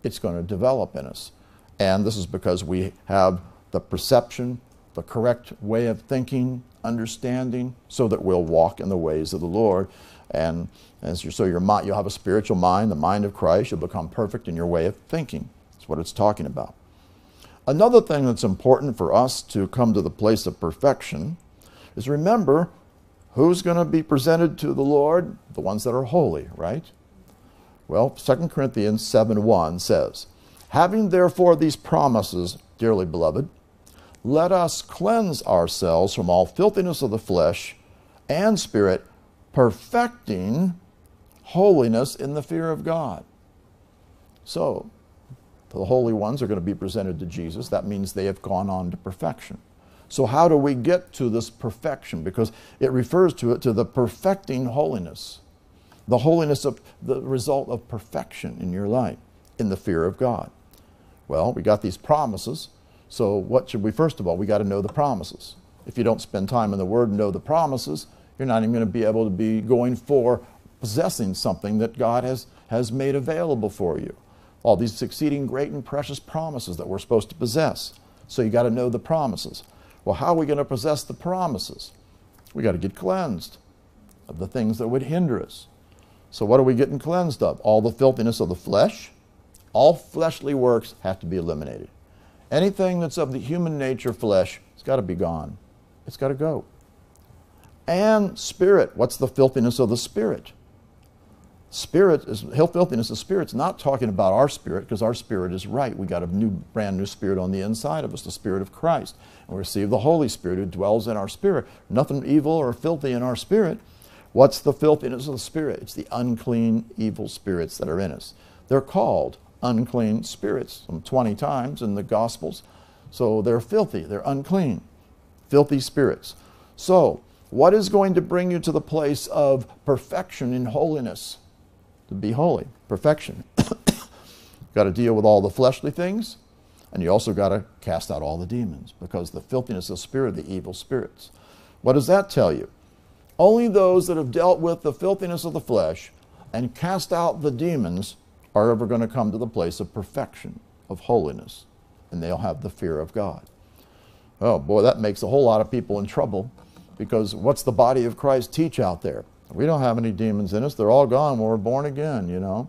it's going to develop in us. And this is because we have the perception, the correct way of thinking, understanding, so that we'll walk in the ways of the Lord. And so your mind, you'll have a spiritual mind, the mind of Christ. You'll become perfect in your way of thinking. That's what it's talking about. Another thing that's important for us to come to the place of perfection is remember who's going to be presented to the Lord? The ones that are holy, right? Well, 2 Corinthians 7 1 says, Having therefore these promises, dearly beloved, let us cleanse ourselves from all filthiness of the flesh and spirit, perfecting holiness in the fear of God. So, the holy ones are going to be presented to Jesus. That means they have gone on to perfection. So, how do we get to this perfection? Because it refers to it to the perfecting holiness, the holiness of the result of perfection in your life, in the fear of God. Well, we got these promises. So, what should we first of all? We got to know the promises. If you don't spend time in the Word and know the promises, you're not even going to be able to be going for possessing something that God has, has made available for you. All these succeeding great and precious promises that we're supposed to possess. So you got to know the promises. Well, how are we going to possess the promises? We got to get cleansed of the things that would hinder us. So what are we getting cleansed of? All the filthiness of the flesh. All fleshly works have to be eliminated. Anything that's of the human nature flesh, it's got to be gone. It's got to go. And spirit. What's the filthiness of the spirit? Spirit is filthiness of spirit's not talking about our spirit because our spirit is right. We got a new, brand new spirit on the inside of us, the spirit of Christ. And we receive the Holy Spirit who dwells in our spirit. Nothing evil or filthy in our spirit. What's the filthiness of the spirit? It's the unclean, evil spirits that are in us. They're called unclean spirits some 20 times in the Gospels. So they're filthy, they're unclean, filthy spirits. So, what is going to bring you to the place of perfection in holiness? To be holy, perfection. got to deal with all the fleshly things, and you also got to cast out all the demons because the filthiness of spirit, the evil spirits. What does that tell you? Only those that have dealt with the filthiness of the flesh and cast out the demons are ever going to come to the place of perfection, of holiness, and they'll have the fear of God. Oh boy, that makes a whole lot of people in trouble because what's the body of Christ teach out there? We don't have any demons in us. They're all gone when we're born again, you know.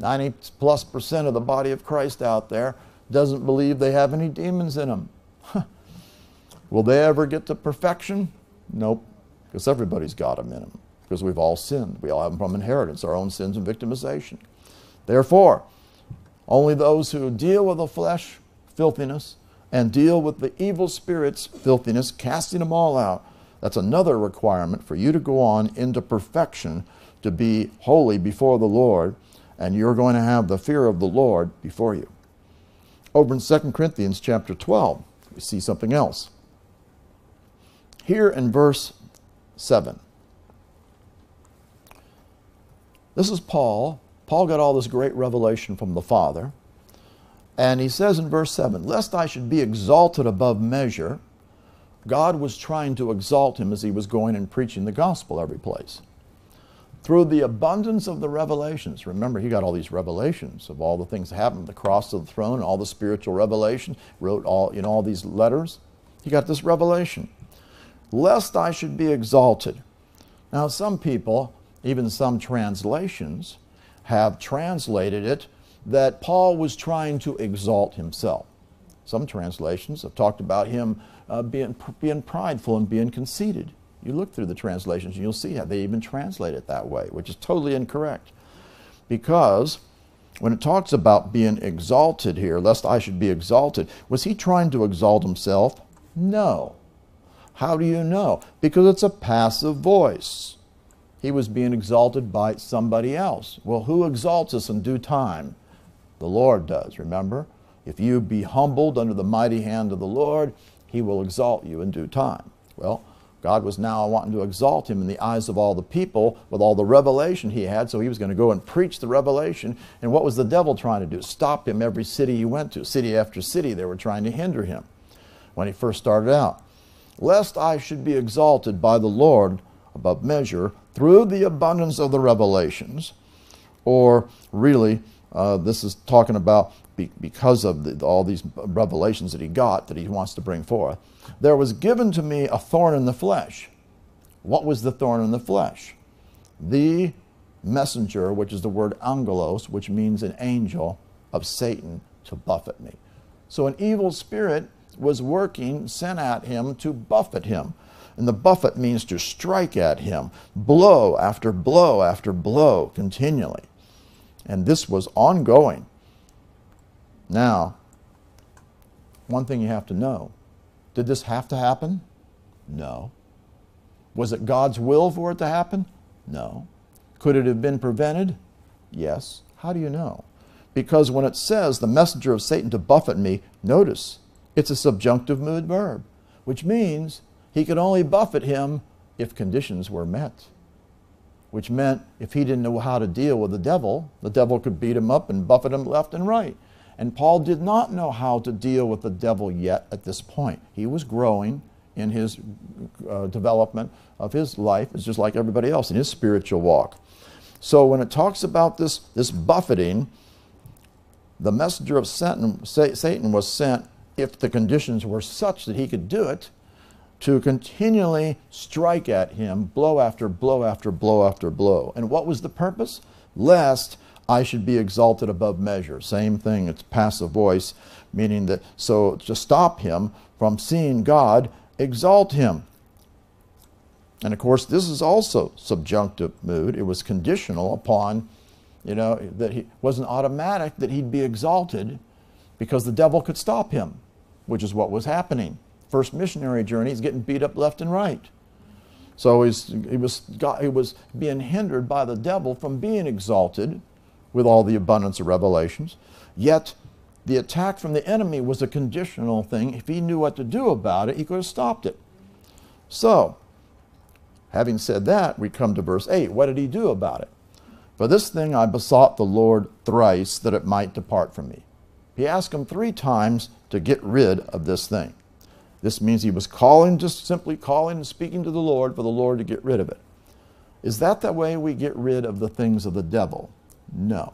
90 plus percent of the body of Christ out there doesn't believe they have any demons in them. Will they ever get to perfection? Nope, because everybody's got them in them because we've all sinned. We all have them from inheritance, our own sins and victimization. Therefore, only those who deal with the flesh filthiness and deal with the evil spirits filthiness, casting them all out, that's another requirement for you to go on into perfection, to be holy before the Lord, and you're going to have the fear of the Lord before you. Over in 2 Corinthians chapter 12, we see something else. Here in verse 7. This is Paul. Paul got all this great revelation from the Father. And he says in verse 7 Lest I should be exalted above measure, God was trying to exalt him as he was going and preaching the gospel every place. Through the abundance of the revelations, remember, he got all these revelations of all the things that happened, the cross of the throne, all the spiritual revelation, wrote all, you know, all these letters. He got this revelation. Lest I should be exalted. Now, some people, even some translations, have translated it that Paul was trying to exalt himself. Some translations have talked about him uh, being, being prideful and being conceited. You look through the translations and you'll see how they even translate it that way, which is totally incorrect. Because when it talks about being exalted here, lest I should be exalted, was he trying to exalt himself? No. How do you know? Because it's a passive voice. He was being exalted by somebody else. Well, who exalts us in due time? The Lord does, remember? If you be humbled under the mighty hand of the Lord, he will exalt you in due time. Well, God was now wanting to exalt him in the eyes of all the people with all the revelation he had, so he was going to go and preach the revelation. And what was the devil trying to do? Stop him every city he went to. City after city, they were trying to hinder him when he first started out. Lest I should be exalted by the Lord above measure through the abundance of the revelations, or really, uh, this is talking about be, because of the, all these revelations that he got that he wants to bring forth, there was given to me a thorn in the flesh. What was the thorn in the flesh? The messenger, which is the word angelos, which means an angel of Satan to buffet me. So an evil spirit was working, sent at him to buffet him. And the buffet means to strike at him, blow after blow after blow continually. And this was ongoing. Now, one thing you have to know did this have to happen? No. Was it God's will for it to happen? No. Could it have been prevented? Yes. How do you know? Because when it says the messenger of Satan to buffet me, notice it's a subjunctive mood verb. which means he could only buffet him if conditions were met. Which meant if he didn't know how to deal with the devil, the devil could beat him up and buffet him left and right. And Paul did not know how to deal with the devil yet at this point. He was growing in his uh, development of his life, it's just like everybody else in his spiritual walk. So when it talks about this, this buffeting, the messenger of Satan, Satan was sent if the conditions were such that he could do it to continually strike at him blow after blow after blow after blow. And what was the purpose? Lest I should be exalted above measure. Same thing, it's passive voice, meaning that so to stop him from seeing God, exalt him. And of course, this is also subjunctive mood. It was conditional upon, you know, that he wasn't automatic that he'd be exalted because the devil could stop him, which is what was happening. First missionary journey, he's getting beat up left and right. So he's, he, was, he was being hindered by the devil from being exalted with all the abundance of revelations. Yet the attack from the enemy was a conditional thing. If he knew what to do about it, he could have stopped it. So, having said that, we come to verse 8. What did he do about it? For this thing I besought the Lord thrice that it might depart from me. He asked him three times to get rid of this thing. This means he was calling, just simply calling and speaking to the Lord for the Lord to get rid of it. Is that the way we get rid of the things of the devil? No.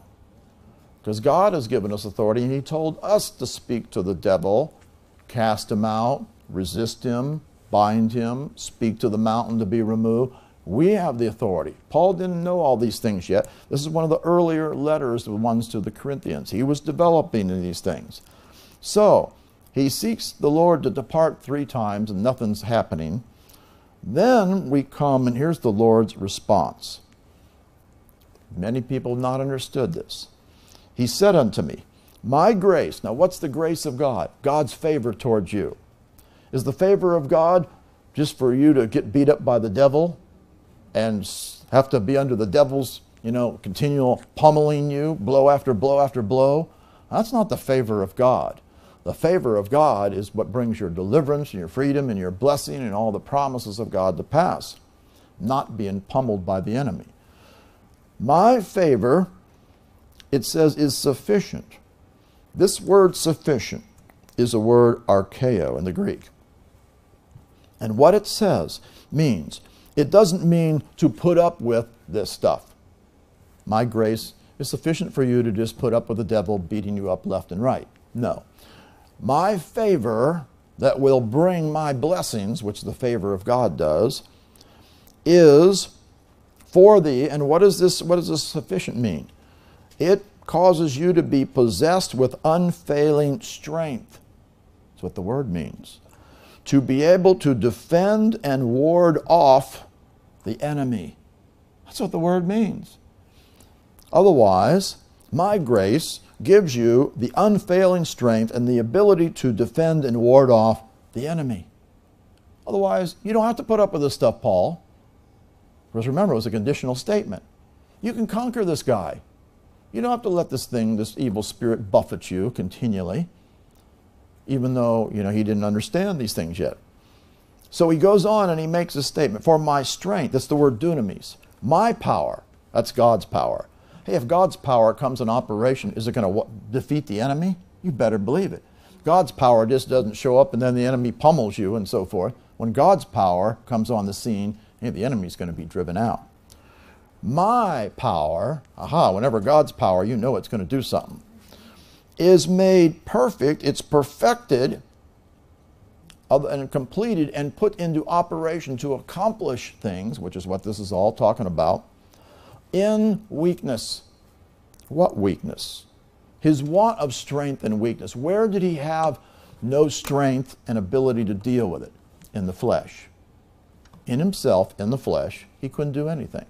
Because God has given us authority and He told us to speak to the devil, cast him out, resist him, bind him, speak to the mountain to be removed. We have the authority. Paul didn't know all these things yet. This is one of the earlier letters, the ones to the Corinthians. He was developing in these things. So, he seeks the Lord to depart three times and nothing's happening. Then we come, and here's the Lord's response. Many people have not understood this. He said unto me, My grace, now what's the grace of God? God's favor towards you. Is the favor of God just for you to get beat up by the devil and have to be under the devil's, you know, continual pummeling you, blow after blow after blow? That's not the favor of God. The favor of God is what brings your deliverance and your freedom and your blessing and all the promises of God to pass, not being pummeled by the enemy. My favor, it says, is sufficient. This word sufficient is a word archeo in the Greek. And what it says means, it doesn't mean to put up with this stuff. My grace is sufficient for you to just put up with the devil beating you up left and right. No. My favor that will bring my blessings, which the favor of God does, is for thee. And what does this, what does this sufficient mean? It causes you to be possessed with unfailing strength. That's what the word means. To be able to defend and ward off the enemy. That's what the word means. Otherwise, my grace gives you the unfailing strength and the ability to defend and ward off the enemy. Otherwise, you don't have to put up with this stuff, Paul. Because remember, it was a conditional statement. You can conquer this guy. You don't have to let this thing, this evil spirit, buffet you continually, even though you know he didn't understand these things yet. So he goes on and he makes a statement For my strength, that's the word dunamis. My power, that's God's power. Hey, if God's power comes in operation, is it going to defeat the enemy? You better believe it. God's power just doesn't show up and then the enemy pummels you and so forth. When God's power comes on the scene, hey, the enemy's going to be driven out. My power, aha, whenever God's power, you know it's going to do something, is made perfect, it's perfected and completed and put into operation to accomplish things, which is what this is all talking about, in weakness. What weakness? His want of strength and weakness. Where did he have no strength and ability to deal with it? In the flesh in himself, in the flesh, he couldn't do anything.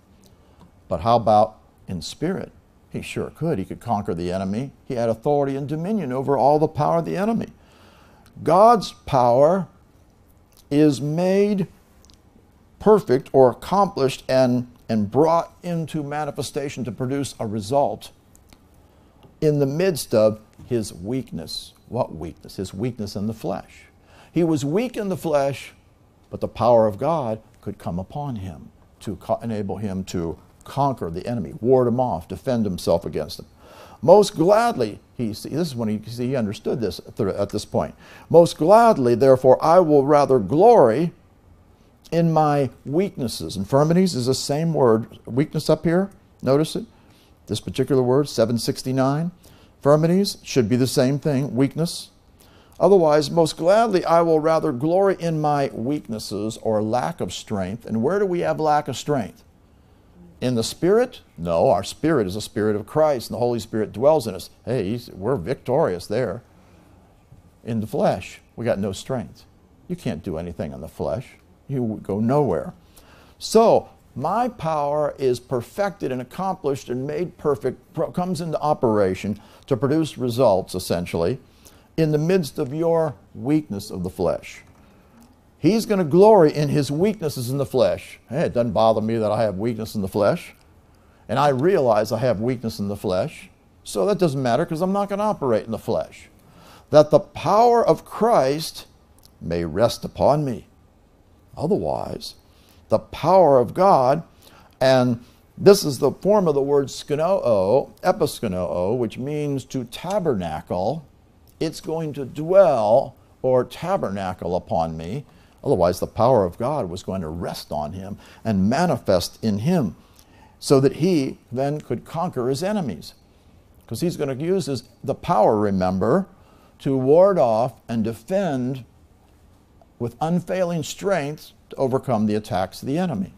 But how about in spirit? He sure could. He could conquer the enemy. He had authority and dominion over all the power of the enemy. God's power is made perfect or accomplished and, and brought into manifestation to produce a result in the midst of his weakness. What weakness? His weakness in the flesh. He was weak in the flesh, but the power of God could come upon him to enable him to conquer the enemy, ward him off, defend himself against him. Most gladly, he, this is when he, he understood this at this point. Most gladly, therefore, I will rather glory in my weaknesses. Infirmities is the same word. Weakness up here, notice it. This particular word, 769. Infirmities should be the same thing, weakness. Otherwise, most gladly, I will rather glory in my weaknesses or lack of strength. And where do we have lack of strength? In the Spirit? No, our spirit is the Spirit of Christ, and the Holy Spirit dwells in us. Hey, we're victorious there. In the flesh, we got no strength. You can't do anything in the flesh, you go nowhere. So, my power is perfected and accomplished and made perfect, comes into operation to produce results, essentially, in the midst of your weakness of the flesh. He's going to glory in his weaknesses in the flesh. Hey, it doesn't bother me that I have weakness in the flesh. And I realize I have weakness in the flesh. So that doesn't matter because I'm not going to operate in the flesh. That the power of Christ may rest upon me. Otherwise, the power of God, and this is the form of the word skenoo, episkenoo, which means to tabernacle. It's going to dwell or tabernacle upon me. Otherwise, the power of God was going to rest on him and manifest in him so that he then could conquer his enemies. Because he's going to use his, the power, remember, to ward off and defend with unfailing strength to overcome the attacks of the enemy.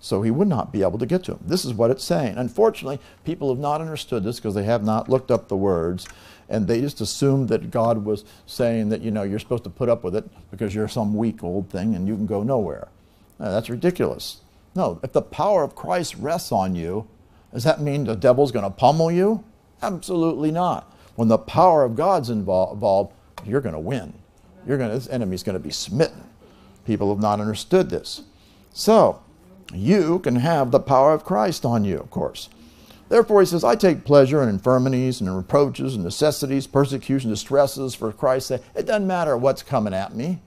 So he would not be able to get to him. This is what it's saying. Unfortunately, people have not understood this because they have not looked up the words and they just assumed that God was saying that, you know, you're supposed to put up with it because you're some weak old thing and you can go nowhere. Now, that's ridiculous. No, if the power of Christ rests on you, does that mean the devil's going to pummel you? Absolutely not. When the power of God's involved, you're going to win. You're going to, this enemy's going to be smitten. People have not understood this. So, you can have the power of Christ on you, of course. Therefore, he says, I take pleasure in infirmities and in reproaches and necessities, persecution, distresses for Christ's sake. It doesn't matter what's coming at me.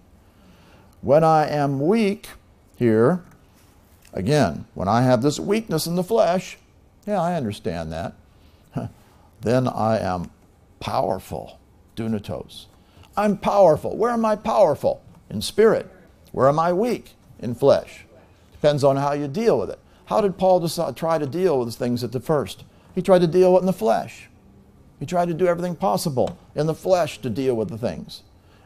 When I am weak, here, again, when I have this weakness in the flesh, yeah, I understand that. then I am powerful, dunatos. I'm powerful. Where am I powerful? In spirit. Where am I weak? In flesh. Depends on how you deal with it. How did Paul decide, try to deal with things at the first? He tried to deal with it in the flesh. He tried to do everything possible in the flesh to deal with the things.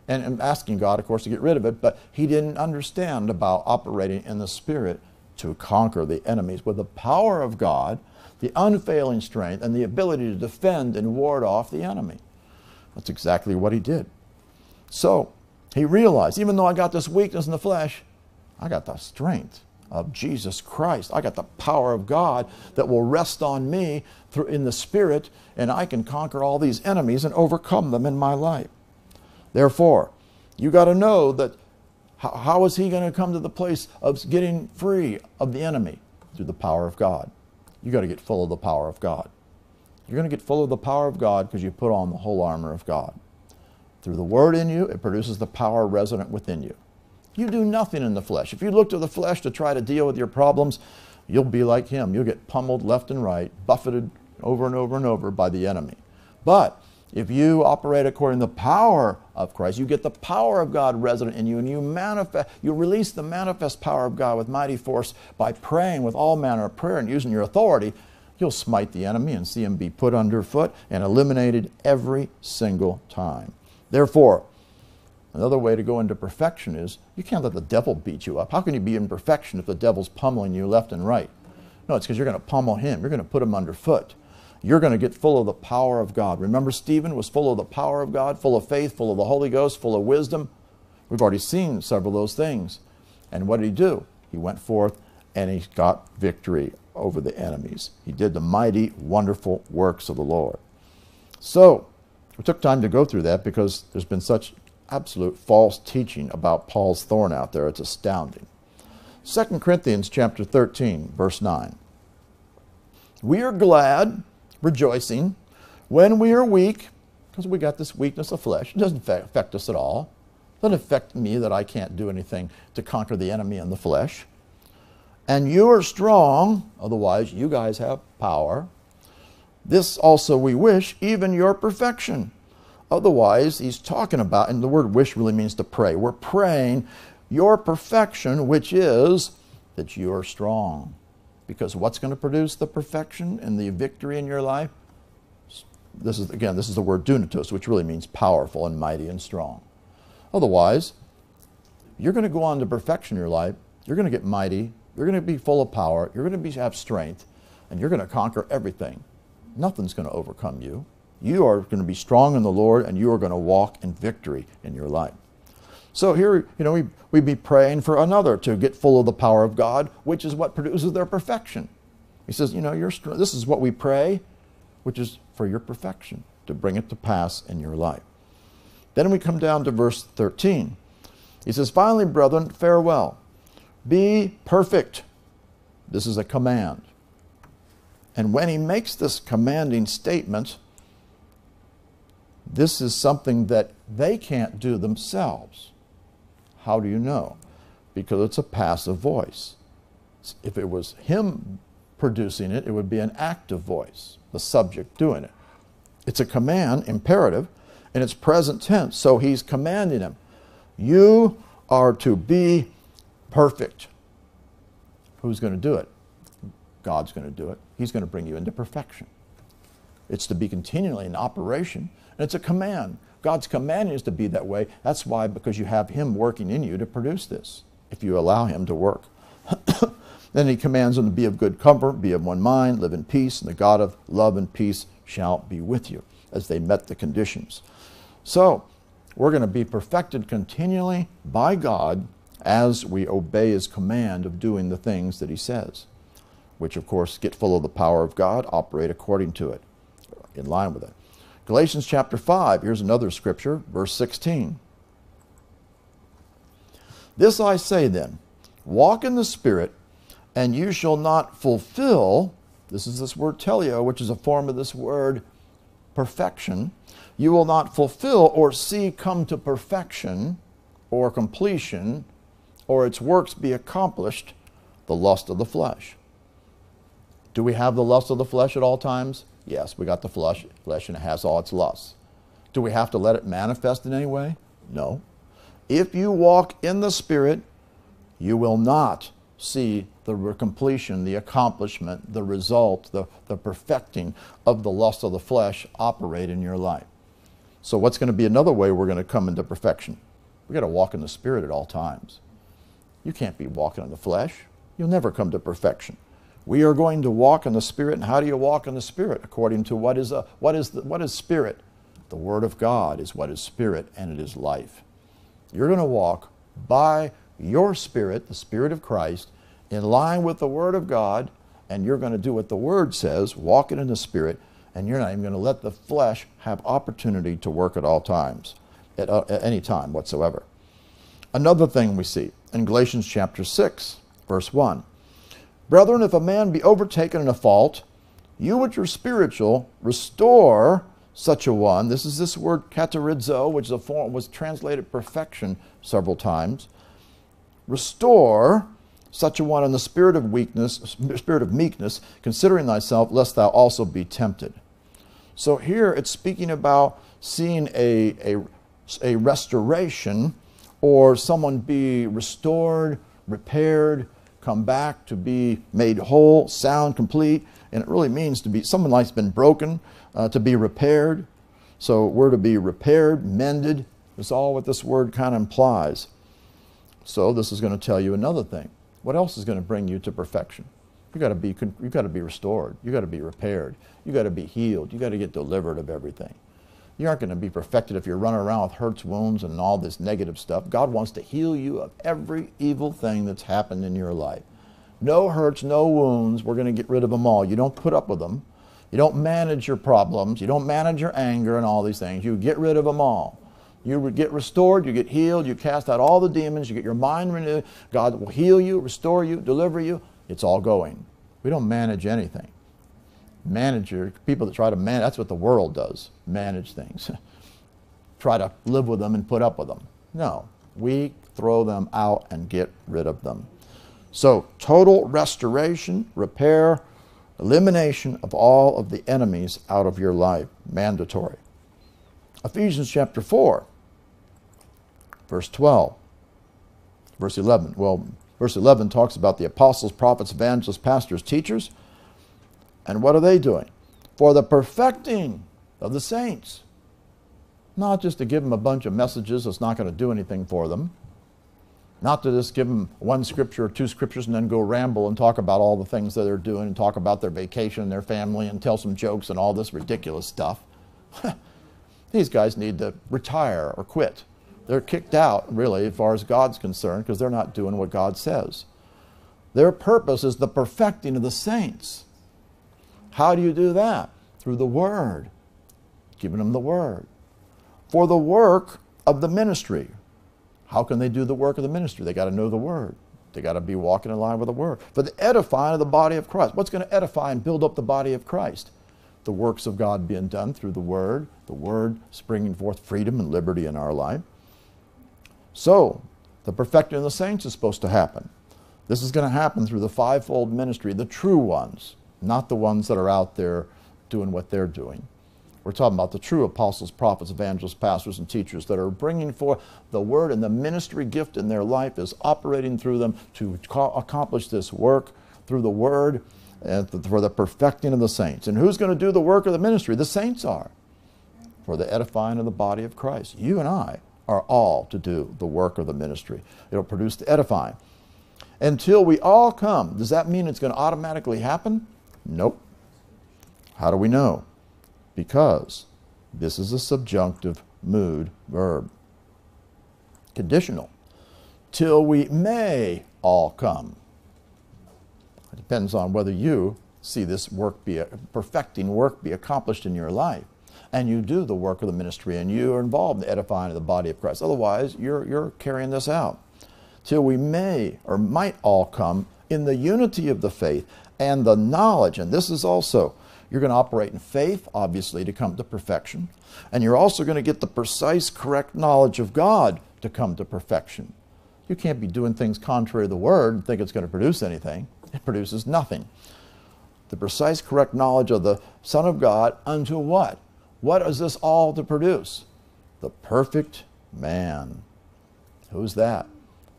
And, and asking God, of course, to get rid of it, but he didn't understand about operating in the Spirit to conquer the enemies with the power of God, the unfailing strength, and the ability to defend and ward off the enemy. That's exactly what he did. So he realized, even though I got this weakness in the flesh, I got the strength of Jesus Christ. I got the power of God that will rest on me through in the spirit and I can conquer all these enemies and overcome them in my life. Therefore, you got to know that how, how is he going to come to the place of getting free of the enemy? Through the power of God. You got to get full of the power of God. You're going to get full of the power of God because you put on the whole armor of God. Through the word in you, it produces the power resident within you. You do nothing in the flesh. If you look to the flesh to try to deal with your problems, you'll be like him. You'll get pummeled left and right, buffeted over and over and over by the enemy. But if you operate according to the power of Christ, you get the power of God resident in you, and you manifest, you release the manifest power of God with mighty force by praying with all manner of prayer and using your authority. You'll smite the enemy and see him be put underfoot and eliminated every single time. Therefore, Another way to go into perfection is you can't let the devil beat you up. How can you be in perfection if the devil's pummeling you left and right? No, it's because you're going to pummel him. You're going to put him underfoot. You're going to get full of the power of God. Remember, Stephen was full of the power of God, full of faith, full of the Holy Ghost, full of wisdom. We've already seen several of those things. And what did he do? He went forth and he got victory over the enemies. He did the mighty, wonderful works of the Lord. So, we took time to go through that because there's been such absolute false teaching about Paul's thorn out there. It's astounding. 2 Corinthians chapter 13, verse 9. We are glad, rejoicing, when we are weak, because we got this weakness of flesh. It doesn't affect us at all. It Doesn't affect me that I can't do anything to conquer the enemy in the flesh. And you are strong, otherwise, you guys have power. This also we wish, even your perfection. Otherwise, he's talking about, and the word wish really means to pray. We're praying your perfection, which is that you are strong. Because what's going to produce the perfection and the victory in your life? This is, again, this is the word dunatos, which really means powerful and mighty and strong. Otherwise, you're going to go on to perfection in your life. You're going to get mighty. You're going to be full of power. You're going to be, have strength. And you're going to conquer everything. Nothing's going to overcome you. You are going to be strong in the Lord and you are going to walk in victory in your life. So here, you know, we, we'd be praying for another to get full of the power of God, which is what produces their perfection. He says, you know, you're, this is what we pray, which is for your perfection, to bring it to pass in your life. Then we come down to verse 13. He says, Finally, brethren, farewell. Be perfect. This is a command. And when he makes this commanding statement, this is something that they can't do themselves. How do you know? Because it's a passive voice. If it was him producing it, it would be an active voice, the subject doing it. It's a command, imperative, and it's present tense. So he's commanding him, You are to be perfect. Who's going to do it? God's going to do it. He's going to bring you into perfection. It's to be continually in operation, and it's a command. God's command is to be that way. That's why, because you have Him working in you to produce this, if you allow Him to work. then He commands them to be of good comfort, be of one mind, live in peace, and the God of love and peace shall be with you, as they met the conditions. So, we're going to be perfected continually by God as we obey His command of doing the things that He says, which, of course, get full of the power of God, operate according to it, in line with it. Galatians chapter 5, here's another scripture, verse 16. This I say then, walk in the Spirit, and you shall not fulfill, this is this word teleo, which is a form of this word perfection. You will not fulfill or see come to perfection or completion or its works be accomplished the lust of the flesh. Do we have the lust of the flesh at all times? Yes, we got the flesh, flesh and it has all its lusts. Do we have to let it manifest in any way? No. If you walk in the Spirit, you will not see the completion, the accomplishment, the result, the, the perfecting of the lust of the flesh operate in your life. So, what's going to be another way we're going to come into perfection? We've got to walk in the Spirit at all times. You can't be walking in the flesh. You'll never come to perfection. We are going to walk in the Spirit. And how do you walk in the Spirit? According to what is, a, what is, the, what is Spirit? The Word of God is what is Spirit, and it is life. You're going to walk by your Spirit, the Spirit of Christ, in line with the Word of God, and you're going to do what the Word says, walking in the Spirit, and you're not even going to let the flesh have opportunity to work at all times, at, uh, at any time whatsoever. Another thing we see in Galatians chapter 6, verse 1. Brethren, if a man be overtaken in a fault, you which are spiritual, restore such a one. This is this word katartizo, which form, was translated perfection several times. Restore such a one in the spirit of weakness, spirit of meekness, considering thyself, lest thou also be tempted. So here it's speaking about seeing a, a, a restoration or someone be restored, repaired, come back to be made whole, sound, complete. And it really means to be, someone like's been broken, uh, to be repaired. So we're to be repaired, mended. That's all what this word kind of implies. So this is going to tell you another thing. What else is going to bring you to perfection? You got to be you got to be restored. You got to be repaired. You got to be healed. You got to get delivered of everything. You aren't going to be perfected if you're running around with hurts, wounds, and all this negative stuff. God wants to heal you of every evil thing that's happened in your life. No hurts, no wounds. We're going to get rid of them all. You don't put up with them. You don't manage your problems. You don't manage your anger and all these things. You get rid of them all. You get restored, you get healed, you cast out all the demons, you get your mind renewed. God will heal you, restore you, deliver you. It's all going. We don't manage anything manager, people that try to manage, that's what the world does, manage things. try to live with them and put up with them. No, We throw them out and get rid of them. So, total restoration, repair, elimination of all of the enemies out of your life, mandatory. Ephesians chapter 4, verse 12, verse 11. Well, verse 11 talks about the apostles, prophets, evangelists, pastors, teachers. And what are they doing? For the perfecting of the saints. Not just to give them a bunch of messages that's not going to do anything for them. Not to just give them one scripture or two scriptures and then go ramble and talk about all the things that they're doing and talk about their vacation and their family and tell some jokes and all this ridiculous stuff. These guys need to retire or quit. They're kicked out, really, as far as God's concerned, because they're not doing what God says. Their purpose is the perfecting of the saints. How do you do that? Through the Word, giving them the Word. For the work of the ministry. How can they do the work of the ministry? They got to know the Word. They got to be walking in line with the Word. For the edifying of the body of Christ. What's going to edify and build up the body of Christ? The works of God being done through the Word, the Word springing forth freedom and liberty in our life. So, the perfecting of the saints is supposed to happen. This is going to happen through the fivefold ministry, the true ones, not the ones that are out there doing what they're doing. We're talking about the true apostles, prophets, evangelists, pastors, and teachers that are bringing forth the word and the ministry gift in their life is operating through them to accomplish this work through the word uh, and for the perfecting of the saints. And who's going to do the work of the ministry? The saints are for the edifying of the body of Christ. You and I are all to do the work of the ministry. It'll produce the edifying. Until we all come, does that mean it's going to automatically happen? Nope. How do we know? Because this is a subjunctive mood verb. Conditional. Till we may all come. It depends on whether you see this work be, a, perfecting work be accomplished in your life and you do the work of the ministry and you are involved in the edifying of the body of Christ. Otherwise, you're, you're carrying this out. Till we may or might all come in the unity of the faith and the knowledge, and this is also, you're going to operate in faith, obviously, to come to perfection, and you're also going to get the precise, correct knowledge of God to come to perfection. You can't be doing things contrary to the Word and think it's going to produce anything. It produces nothing. The precise, correct knowledge of the Son of God unto what? What is this all to produce? The perfect man. Who's that?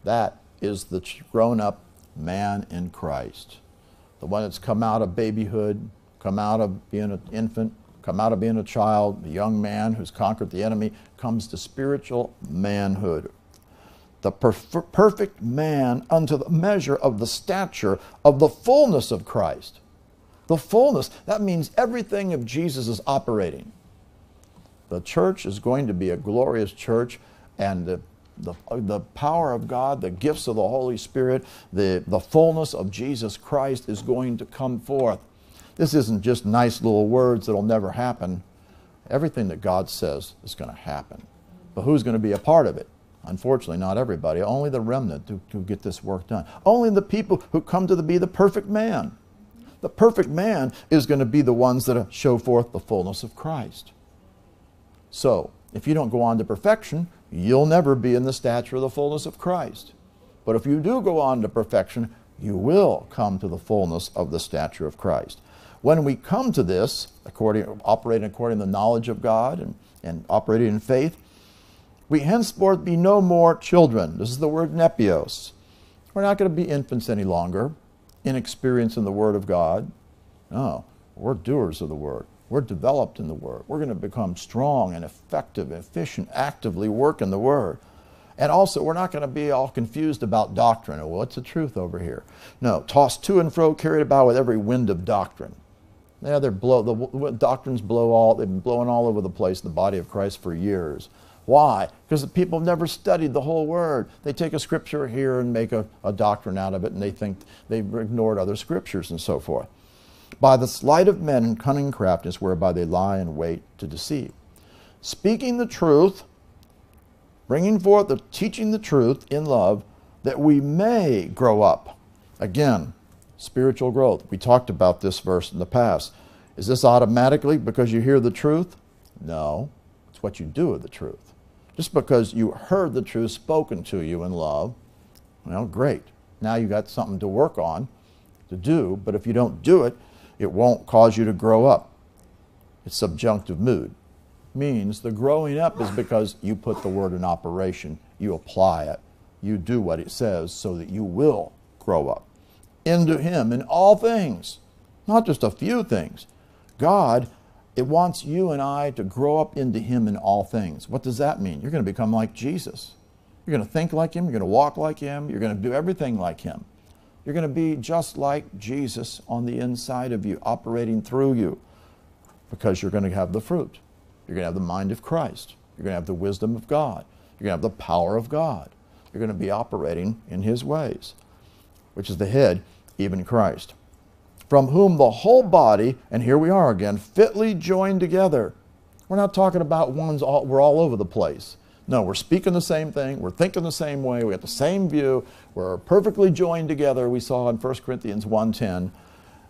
That is the grown up man in Christ. The one that's come out of babyhood, come out of being an infant, come out of being a child, the young man who's conquered the enemy, comes to spiritual manhood. The perf- perfect man unto the measure of the stature of the fullness of Christ. The fullness, that means everything of Jesus is operating. The church is going to be a glorious church, and the, the, the power of God, the gifts of the Holy Spirit, the, the fullness of Jesus Christ is going to come forth. This isn't just nice little words that'll never happen. Everything that God says is going to happen. But who's going to be a part of it? Unfortunately, not everybody. Only the remnant to, to get this work done. Only the people who come to the, be the perfect man. The perfect man is going to be the ones that show forth the fullness of Christ. So, if you don't go on to perfection, you'll never be in the stature of the fullness of Christ. But if you do go on to perfection, you will come to the fullness of the stature of Christ. When we come to this, according, operating according to the knowledge of God and, and operating in faith, we henceforth be no more children. This is the word nepios. We're not going to be infants any longer, inexperienced in the Word of God. No, we're doers of the Word. We're developed in the Word. We're going to become strong and effective, efficient, actively work in the Word. And also, we're not going to be all confused about doctrine. Well, what's the truth over here? No, tossed to and fro, carried about with every wind of doctrine. Yeah, they're blow, the doctrines blow all, they've been blowing all over the place in the body of Christ for years. Why? Because the people have never studied the whole Word. They take a scripture here and make a, a doctrine out of it, and they think they've ignored other scriptures and so forth by the sleight of men and cunning craftiness whereby they lie in wait to deceive. Speaking the truth, bringing forth the teaching the truth in love, that we may grow up. Again, spiritual growth. We talked about this verse in the past. Is this automatically because you hear the truth? No. It's what you do with the truth. Just because you heard the truth spoken to you in love, well, great. Now you got something to work on, to do, but if you don't do it, it won't cause you to grow up. It's subjunctive mood. Means the growing up is because you put the word in operation, you apply it, you do what it says so that you will grow up into Him in all things, not just a few things. God, it wants you and I to grow up into Him in all things. What does that mean? You're going to become like Jesus. You're going to think like Him, you're going to walk like Him, you're going to do everything like Him. You're going to be just like Jesus on the inside of you, operating through you, because you're going to have the fruit. You're going to have the mind of Christ. You're going to have the wisdom of God. You're going to have the power of God. You're going to be operating in His ways, which is the head, even Christ. From whom the whole body, and here we are again, fitly joined together. We're not talking about ones all, we're all over the place. No, we're speaking the same thing, we're thinking the same way, we have the same view, we're perfectly joined together. We saw in 1 Corinthians 1:10,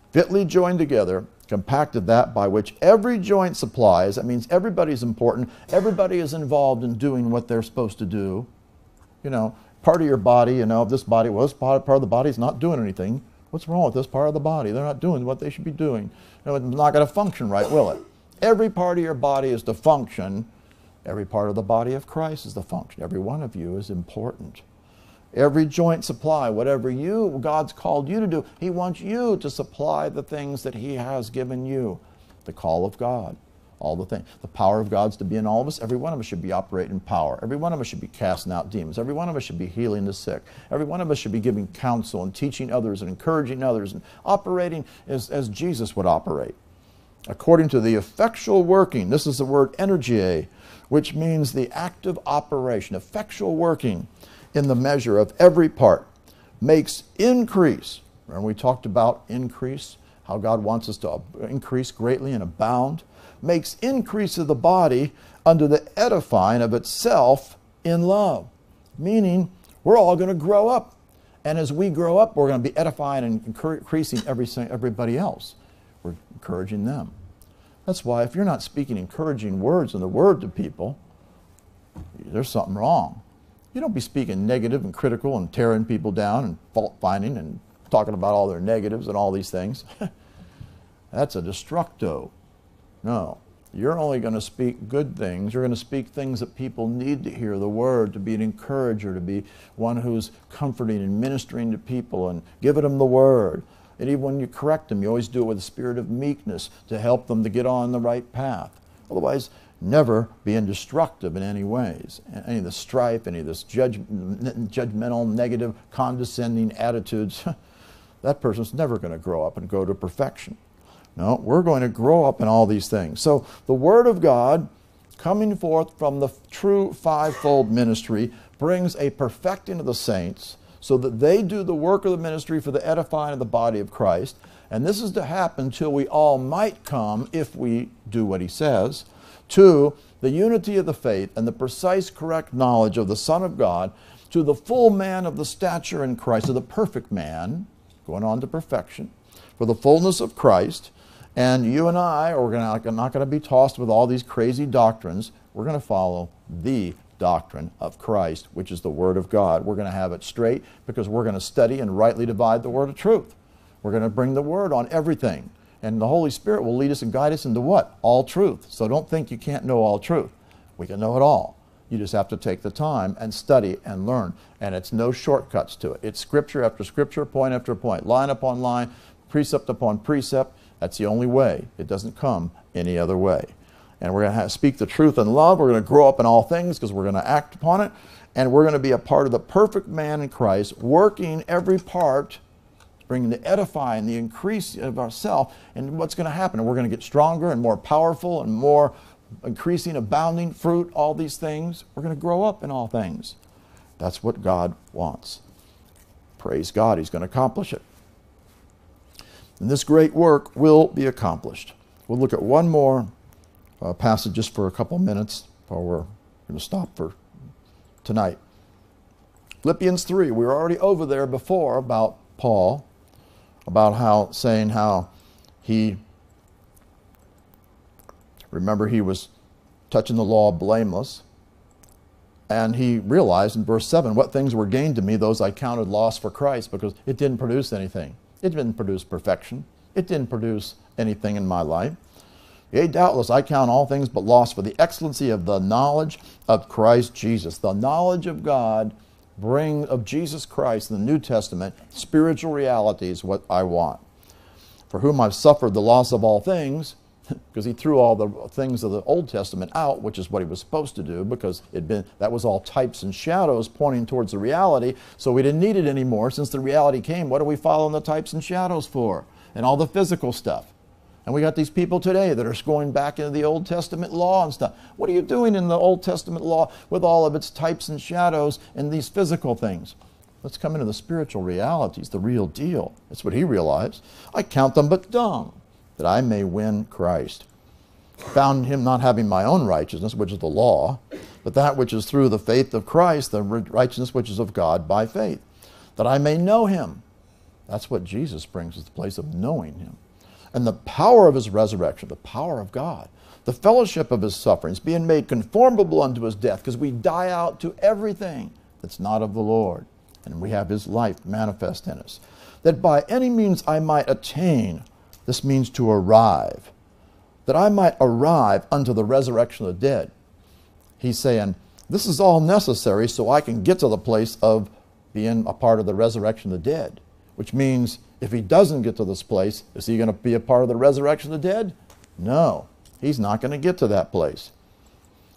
fitly joined together, compacted that by which every joint supplies. That means everybody's important, everybody is involved in doing what they're supposed to do. You know, part of your body, you know, this body well, part, part of the body is not doing anything. What's wrong with this part of the body? They're not doing what they should be doing. You know, it's not going to function right, will it? Every part of your body is to function Every part of the body of Christ is the function. Every one of you is important. Every joint supply, whatever you, God's called you to do, He wants you to supply the things that He has given you. The call of God, all the things. The power of God's to be in all of us. Every one of us should be operating power. Every one of us should be casting out demons. Every one of us should be healing the sick. Every one of us should be giving counsel and teaching others and encouraging others and operating as, as Jesus would operate. According to the effectual working, this is the word energy which means the active operation, effectual working in the measure of every part, makes increase. Remember, we talked about increase, how God wants us to increase greatly and abound, makes increase of the body under the edifying of itself in love. Meaning, we're all going to grow up. And as we grow up, we're going to be edifying and increasing every, everybody else. We're encouraging them. That's why if you're not speaking encouraging words in the word to people, there's something wrong. You don't be speaking negative and critical and tearing people down and fault finding and talking about all their negatives and all these things. That's a destructo. No. You're only going to speak good things. You're going to speak things that people need to hear the word, to be an encourager, to be one who's comforting and ministering to people and giving them the word. And even when you correct them, you always do it with a spirit of meekness to help them to get on the right path. Otherwise, never being destructive in any ways. Any of the strife, any of this judge, judgmental, negative, condescending attitudes, that person's never going to grow up and go to perfection. No, we're going to grow up in all these things. So the Word of God coming forth from the true fivefold ministry brings a perfecting of the saints so that they do the work of the ministry for the edifying of the body of Christ. And this is to happen till we all might come, if we do what he says, to the unity of the faith and the precise, correct knowledge of the Son of God, to the full man of the stature in Christ, to the perfect man, going on to perfection, for the fullness of Christ. And you and I are not going to be tossed with all these crazy doctrines. We're going to follow the doctrine of Christ, which is the Word of God. We're going to have it straight because we're going to study and rightly divide the Word of truth. We're going to bring the Word on everything. And the Holy Spirit will lead us and guide us into what? All truth. So don't think you can't know all truth. We can know it all. You just have to take the time and study and learn. And it's no shortcuts to it. It's scripture after scripture, point after point, line upon line, precept upon precept. That's the only way. It doesn't come any other way and we're going to speak the truth in love. We're going to grow up in all things because we're going to act upon it. And we're going to be a part of the perfect man in Christ, working every part, bringing the edifying, the increase of ourselves. And what's going to happen? We're going to get stronger and more powerful and more increasing, abounding fruit, all these things. We're going to grow up in all things. That's what God wants. Praise God, He's going to accomplish it. And this great work will be accomplished. We'll look at one more uh, passage just for a couple minutes before we're going to stop for tonight. Philippians 3, we were already over there before about Paul, about how saying how he, remember, he was touching the law blameless. And he realized in verse 7 what things were gained to me, those I counted loss for Christ, because it didn't produce anything. It didn't produce perfection. It didn't produce anything in my life. Yea, doubtless, I count all things but loss for the excellency of the knowledge of Christ Jesus. The knowledge of God, bring of Jesus Christ in the New Testament, spiritual reality is what I want. For whom I've suffered the loss of all things, because he threw all the things of the Old Testament out, which is what he was supposed to do, because it been that was all types and shadows pointing towards the reality. So we didn't need it anymore. Since the reality came, what are we following the types and shadows for? And all the physical stuff. And we got these people today that are going back into the Old Testament law and stuff. What are you doing in the Old Testament law with all of its types and shadows and these physical things? Let's come into the spiritual realities, the real deal. That's what he realized. I count them but dung that I may win Christ. Found him not having my own righteousness, which is the law, but that which is through the faith of Christ, the righteousness which is of God by faith, that I may know him. That's what Jesus brings us the place of knowing him. And the power of his resurrection, the power of God, the fellowship of his sufferings, being made conformable unto his death, because we die out to everything that's not of the Lord, and we have his life manifest in us. That by any means I might attain this means to arrive. That I might arrive unto the resurrection of the dead. He's saying, this is all necessary so I can get to the place of being a part of the resurrection of the dead. Which means if he doesn't get to this place, is he going to be a part of the resurrection of the dead? No, he's not going to get to that place.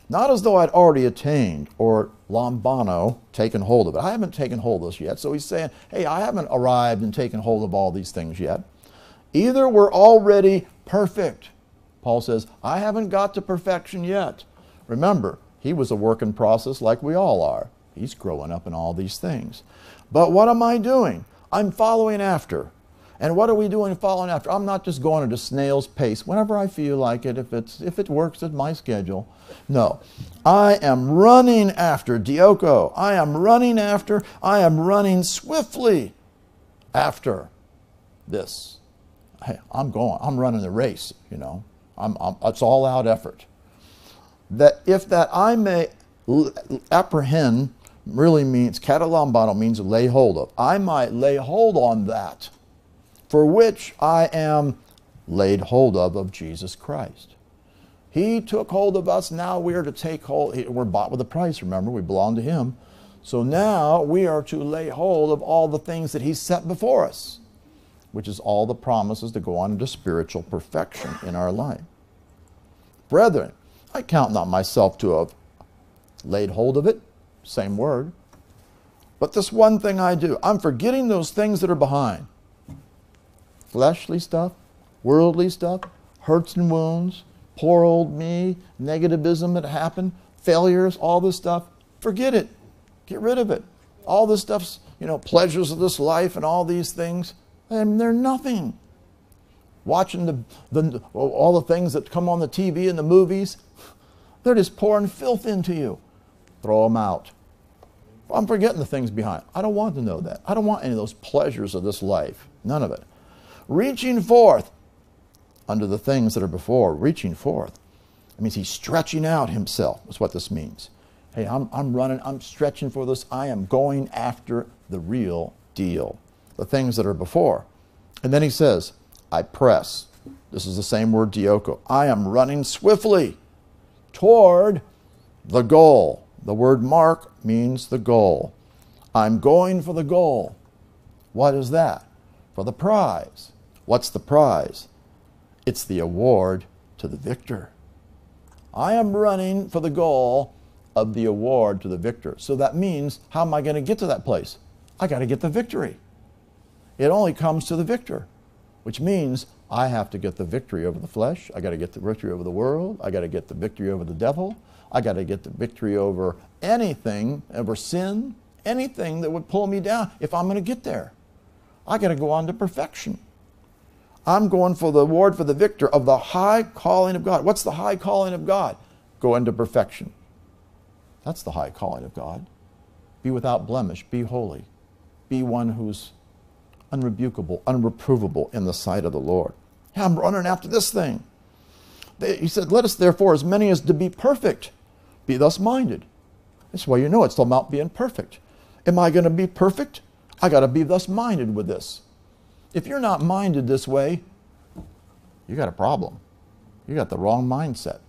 Not as though I'd already attained or lambano, taken hold of it. I haven't taken hold of this yet. So he's saying, hey, I haven't arrived and taken hold of all these things yet. Either we're already perfect. Paul says, I haven't got to perfection yet. Remember, he was a work in process like we all are. He's growing up in all these things. But what am I doing? I'm following after. And what are we doing following after? I'm not just going at a snail's pace whenever I feel like it, if, it's, if it works at my schedule. No. I am running after Dioko. I am running after, I am running swiftly after this hey, I'm going, I'm running the race, you know. I'm, I'm, it's all out effort. That if that I may apprehend really means, katalambano means lay hold of. I might lay hold on that for which I am laid hold of of Jesus Christ. He took hold of us. Now we are to take hold. We're bought with a price, remember, we belong to Him. So now we are to lay hold of all the things that He set before us which is all the promises to go on into spiritual perfection in our life. Brethren, I count not myself to have laid hold of it, same word, but this one thing I do, I'm forgetting those things that are behind. Fleshly stuff, worldly stuff, hurts and wounds, poor old me, negativism that happened, failures, all this stuff. Forget it. Get rid of it. All this stuff's, you know, pleasures of this life and all these things and they're nothing. Watching the, the, all the things that come on the TV and the movies, they're just pouring filth into you. Throw them out. I'm forgetting the things behind. I don't want to know that. I don't want any of those pleasures of this life. None of it. Reaching forth under the things that are before, reaching forth. It means he's stretching out himself, is what this means. Hey, I'm, I'm running, I'm stretching for this. I am going after the real deal the things that are before. And then he says, I press. This is the same word, dioko. I am running swiftly toward the goal. The word mark means the goal. I'm going for the goal. What is that? For the prize. What's the prize? It's the award to the victor. I am running for the goal of the award to the victor. So that means, how am I going to get to that place? I got to get the victory. It only comes to the victor, which means I have to get the victory over the flesh. I got to get the victory over the world. I got to get the victory over the devil. I got to get the victory over anything, over sin, anything that would pull me down if I'm going to get there. I got to go on to perfection. I'm going for the award for the victor of the high calling of God. What's the high calling of God? Go into perfection. That's the high calling of God. Be without blemish, be holy, be one who's unrebukable, unreprovable in the sight of the Lord. Yeah, I'm running after this thing. He said, Let us therefore, as many as to be perfect, be thus minded. That's why you know it's about being perfect. Am I going to be perfect? I got to be thus minded with this. If you're not minded this way, you got a problem. You got the wrong mindset.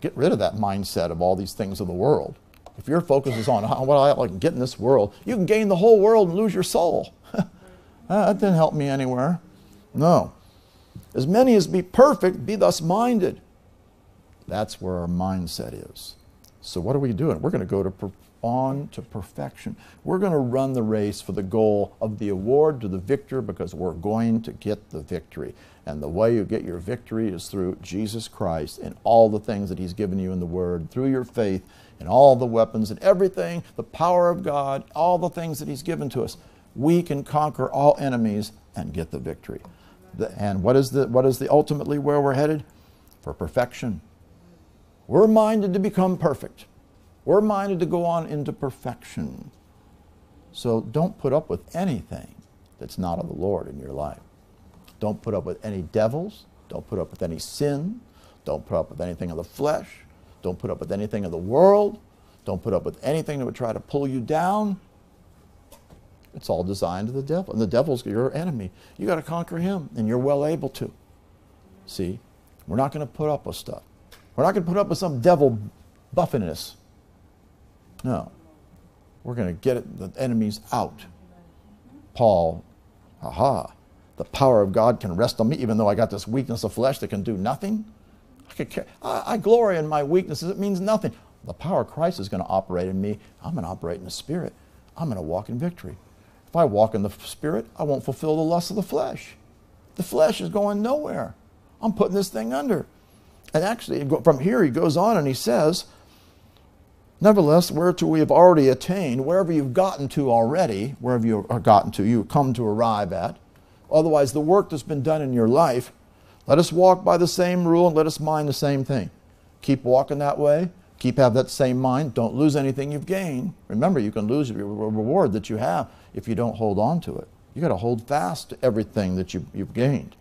Get rid of that mindset of all these things of the world. If your focus is on what I like get in this world, you can gain the whole world and lose your soul. that didn't help me anywhere. No. As many as be perfect, be thus minded. That's where our mindset is. So what are we doing? We're going to go to per- on to perfection. We're going to run the race for the goal of the award to the victor because we're going to get the victory. And the way you get your victory is through Jesus Christ and all the things that He's given you in the Word, through your faith and all the weapons and everything, the power of God, all the things that He's given to us. We can conquer all enemies and get the victory. And what is the, what is the ultimately where we're headed? For perfection. We're minded to become perfect. We're minded to go on into perfection. So don't put up with anything that's not of the Lord in your life. Don't put up with any devils. Don't put up with any sin. Don't put up with anything of the flesh. Don't put up with anything of the world. Don't put up with anything that would try to pull you down. It's all designed to the devil. And the devil's your enemy. You got to conquer him, and you're well able to. See, we're not going to put up with stuff. We're not going to put up with some devil buffing us. No. We're going to get it, the enemies out. Paul, aha, the power of God can rest on me, even though I got this weakness of flesh that can do nothing. I, could, I, I glory in my weaknesses. It means nothing. The power of Christ is going to operate in me. I'm going to operate in the Spirit. I'm going to walk in victory. If I walk in the Spirit, I won't fulfill the lust of the flesh. The flesh is going nowhere. I'm putting this thing under. And actually, from here, he goes on and he says, Nevertheless, whereto we have already attained, wherever you've gotten to already, wherever you have gotten to, you come to arrive at. Otherwise, the work that's been done in your life, let us walk by the same rule and let us mind the same thing. Keep walking that way. Keep have that same mind. Don't lose anything you've gained. Remember, you can lose your reward that you have if you don't hold on to it. You got to hold fast to everything that you, you've gained.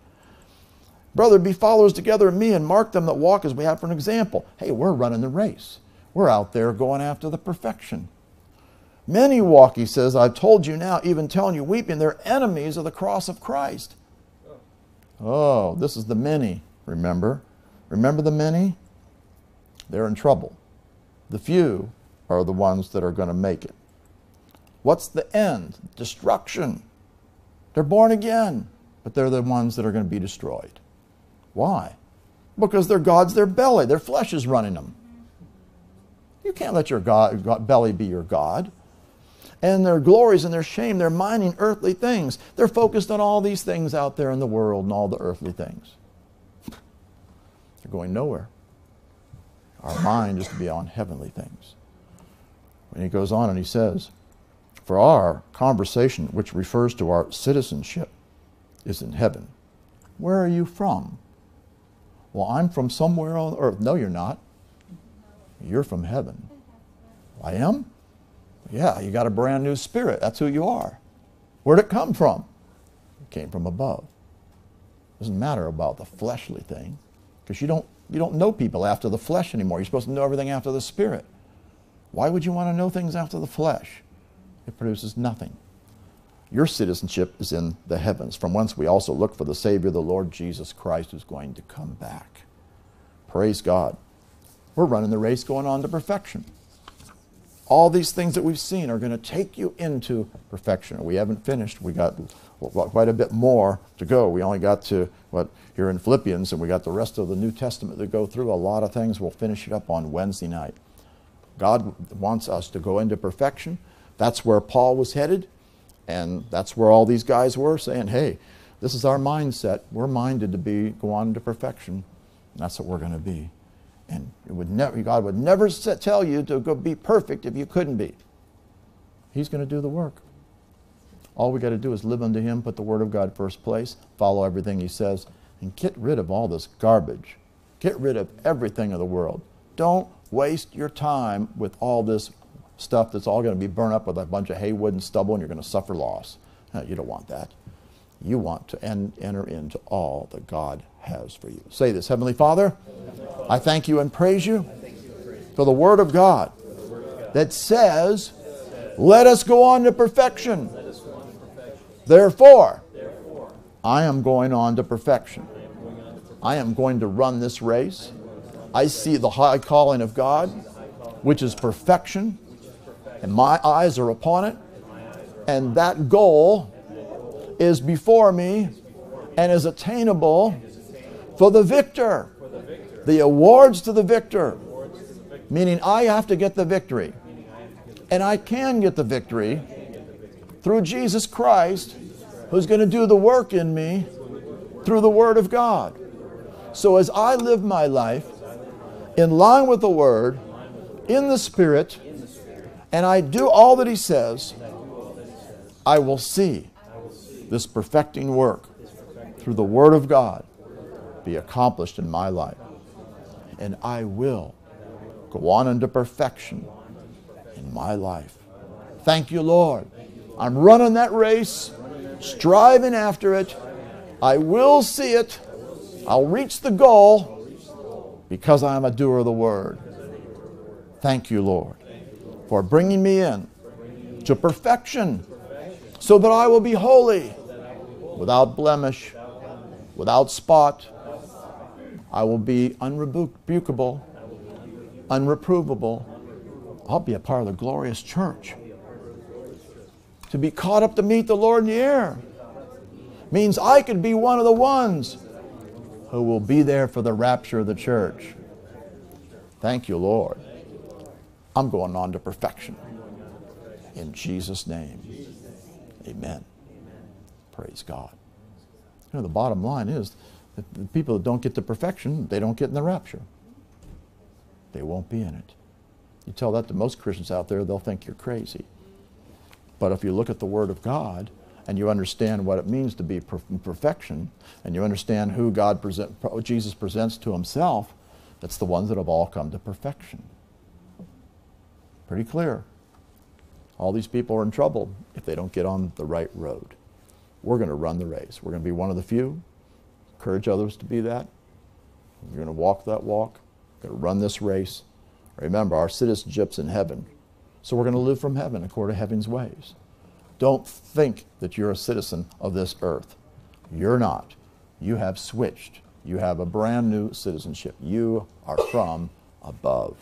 Brother, be followers together in me and mark them that walk as we have for an example. Hey, we're running the race. We're out there going after the perfection. Many walk, he says, I've told you now, even telling you weeping, they're enemies of the cross of Christ. Oh, this is the many, remember? Remember the many? They're in trouble. The few are the ones that are going to make it. What's the end? Destruction. They're born again, but they're the ones that are going to be destroyed. Why? Because their God's their belly, their flesh is running them. You can't let your God, God, belly be your God. And their glories and their shame, they're mining earthly things. They're focused on all these things out there in the world and all the earthly things. They're going nowhere. Our mind is to be on heavenly things. And he goes on and he says, For our conversation, which refers to our citizenship, is in heaven. Where are you from? Well, I'm from somewhere on earth. No, you're not. You're from heaven. I am? Yeah, you got a brand new spirit. That's who you are. Where'd it come from? It came from above. Doesn't matter about the fleshly thing because you don't, you don't know people after the flesh anymore. You're supposed to know everything after the spirit. Why would you want to know things after the flesh? It produces nothing. Your citizenship is in the heavens, from whence we also look for the Savior, the Lord Jesus Christ, who's going to come back. Praise God. We're running the race going on to perfection. All these things that we've seen are going to take you into perfection. We haven't finished. We got quite a bit more to go. We only got to what here in Philippians, and we got the rest of the New Testament to go through. A lot of things. We'll finish it up on Wednesday night. God wants us to go into perfection. That's where Paul was headed, and that's where all these guys were saying, "Hey, this is our mindset. We're minded to be go on to perfection. And that's what we're going to be." And would never, God would never tell you to go be perfect if you couldn't be. He's going to do the work. All we got to do is live unto Him, put the Word of God first place, follow everything He says, and get rid of all this garbage. Get rid of everything of the world. Don't waste your time with all this stuff that's all going to be burned up with a bunch of hay, wood, and stubble, and you're going to suffer loss. No, you don't want that. You want to en- enter into all that God has for you. Say this Heavenly Father, I thank you and praise you for the Word of God that says, Let us go on to perfection. Therefore, I am going on to perfection. I am going to run this race. I see the high calling of God, which is perfection, and my eyes are upon it. And that goal is before me and is attainable for the victor. The awards to the victor, meaning I have to get the victory. And I can get the victory through Jesus Christ, who's going to do the work in me through the Word of God. So as I live my life in line with the Word, in the Spirit, and I do all that He says, I will see this perfecting work through the Word of God be accomplished in my life. And I will go on into perfection in my life. Thank you, Lord. I'm running that race, striving after it. I will see it. I'll reach the goal because I'm a doer of the word. Thank you, Lord, for bringing me in to perfection so that I will be holy, without blemish, without spot. I will be unrebukable, unreprovable. I'll be a part of the glorious church. To be caught up to meet the Lord in the air means I could be one of the ones who will be there for the rapture of the church. Thank you, Lord. I'm going on to perfection. In Jesus' name. Amen. Praise God. You know, the bottom line is that the people that don't get to perfection, they don't get in the rapture. They won't be in it. You tell that to most Christians out there, they'll think you're crazy. But if you look at the Word of God and you understand what it means to be perfection, and you understand who God present, Jesus presents to Himself, it's the ones that have all come to perfection. Pretty clear. All these people are in trouble if they don't get on the right road. We're going to run the race. We're going to be one of the few. Encourage others to be that. You're going to walk that walk. We're going to run this race. Remember, our citizenship's in heaven. So we're going to live from heaven according to heaven's ways. Don't think that you're a citizen of this earth. You're not. You have switched. You have a brand new citizenship. You are from above.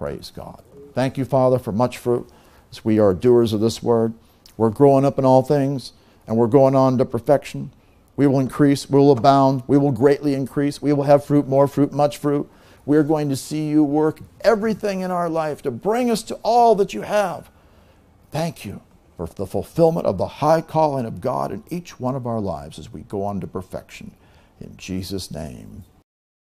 Praise God. Thank you, Father, for much fruit as we are doers of this word. We're growing up in all things and we're going on to perfection. We will increase, we will abound, we will greatly increase, we will have fruit, more fruit, much fruit. We're going to see you work everything in our life to bring us to all that you have. Thank you for the fulfillment of the high calling of God in each one of our lives as we go on to perfection. In Jesus' name.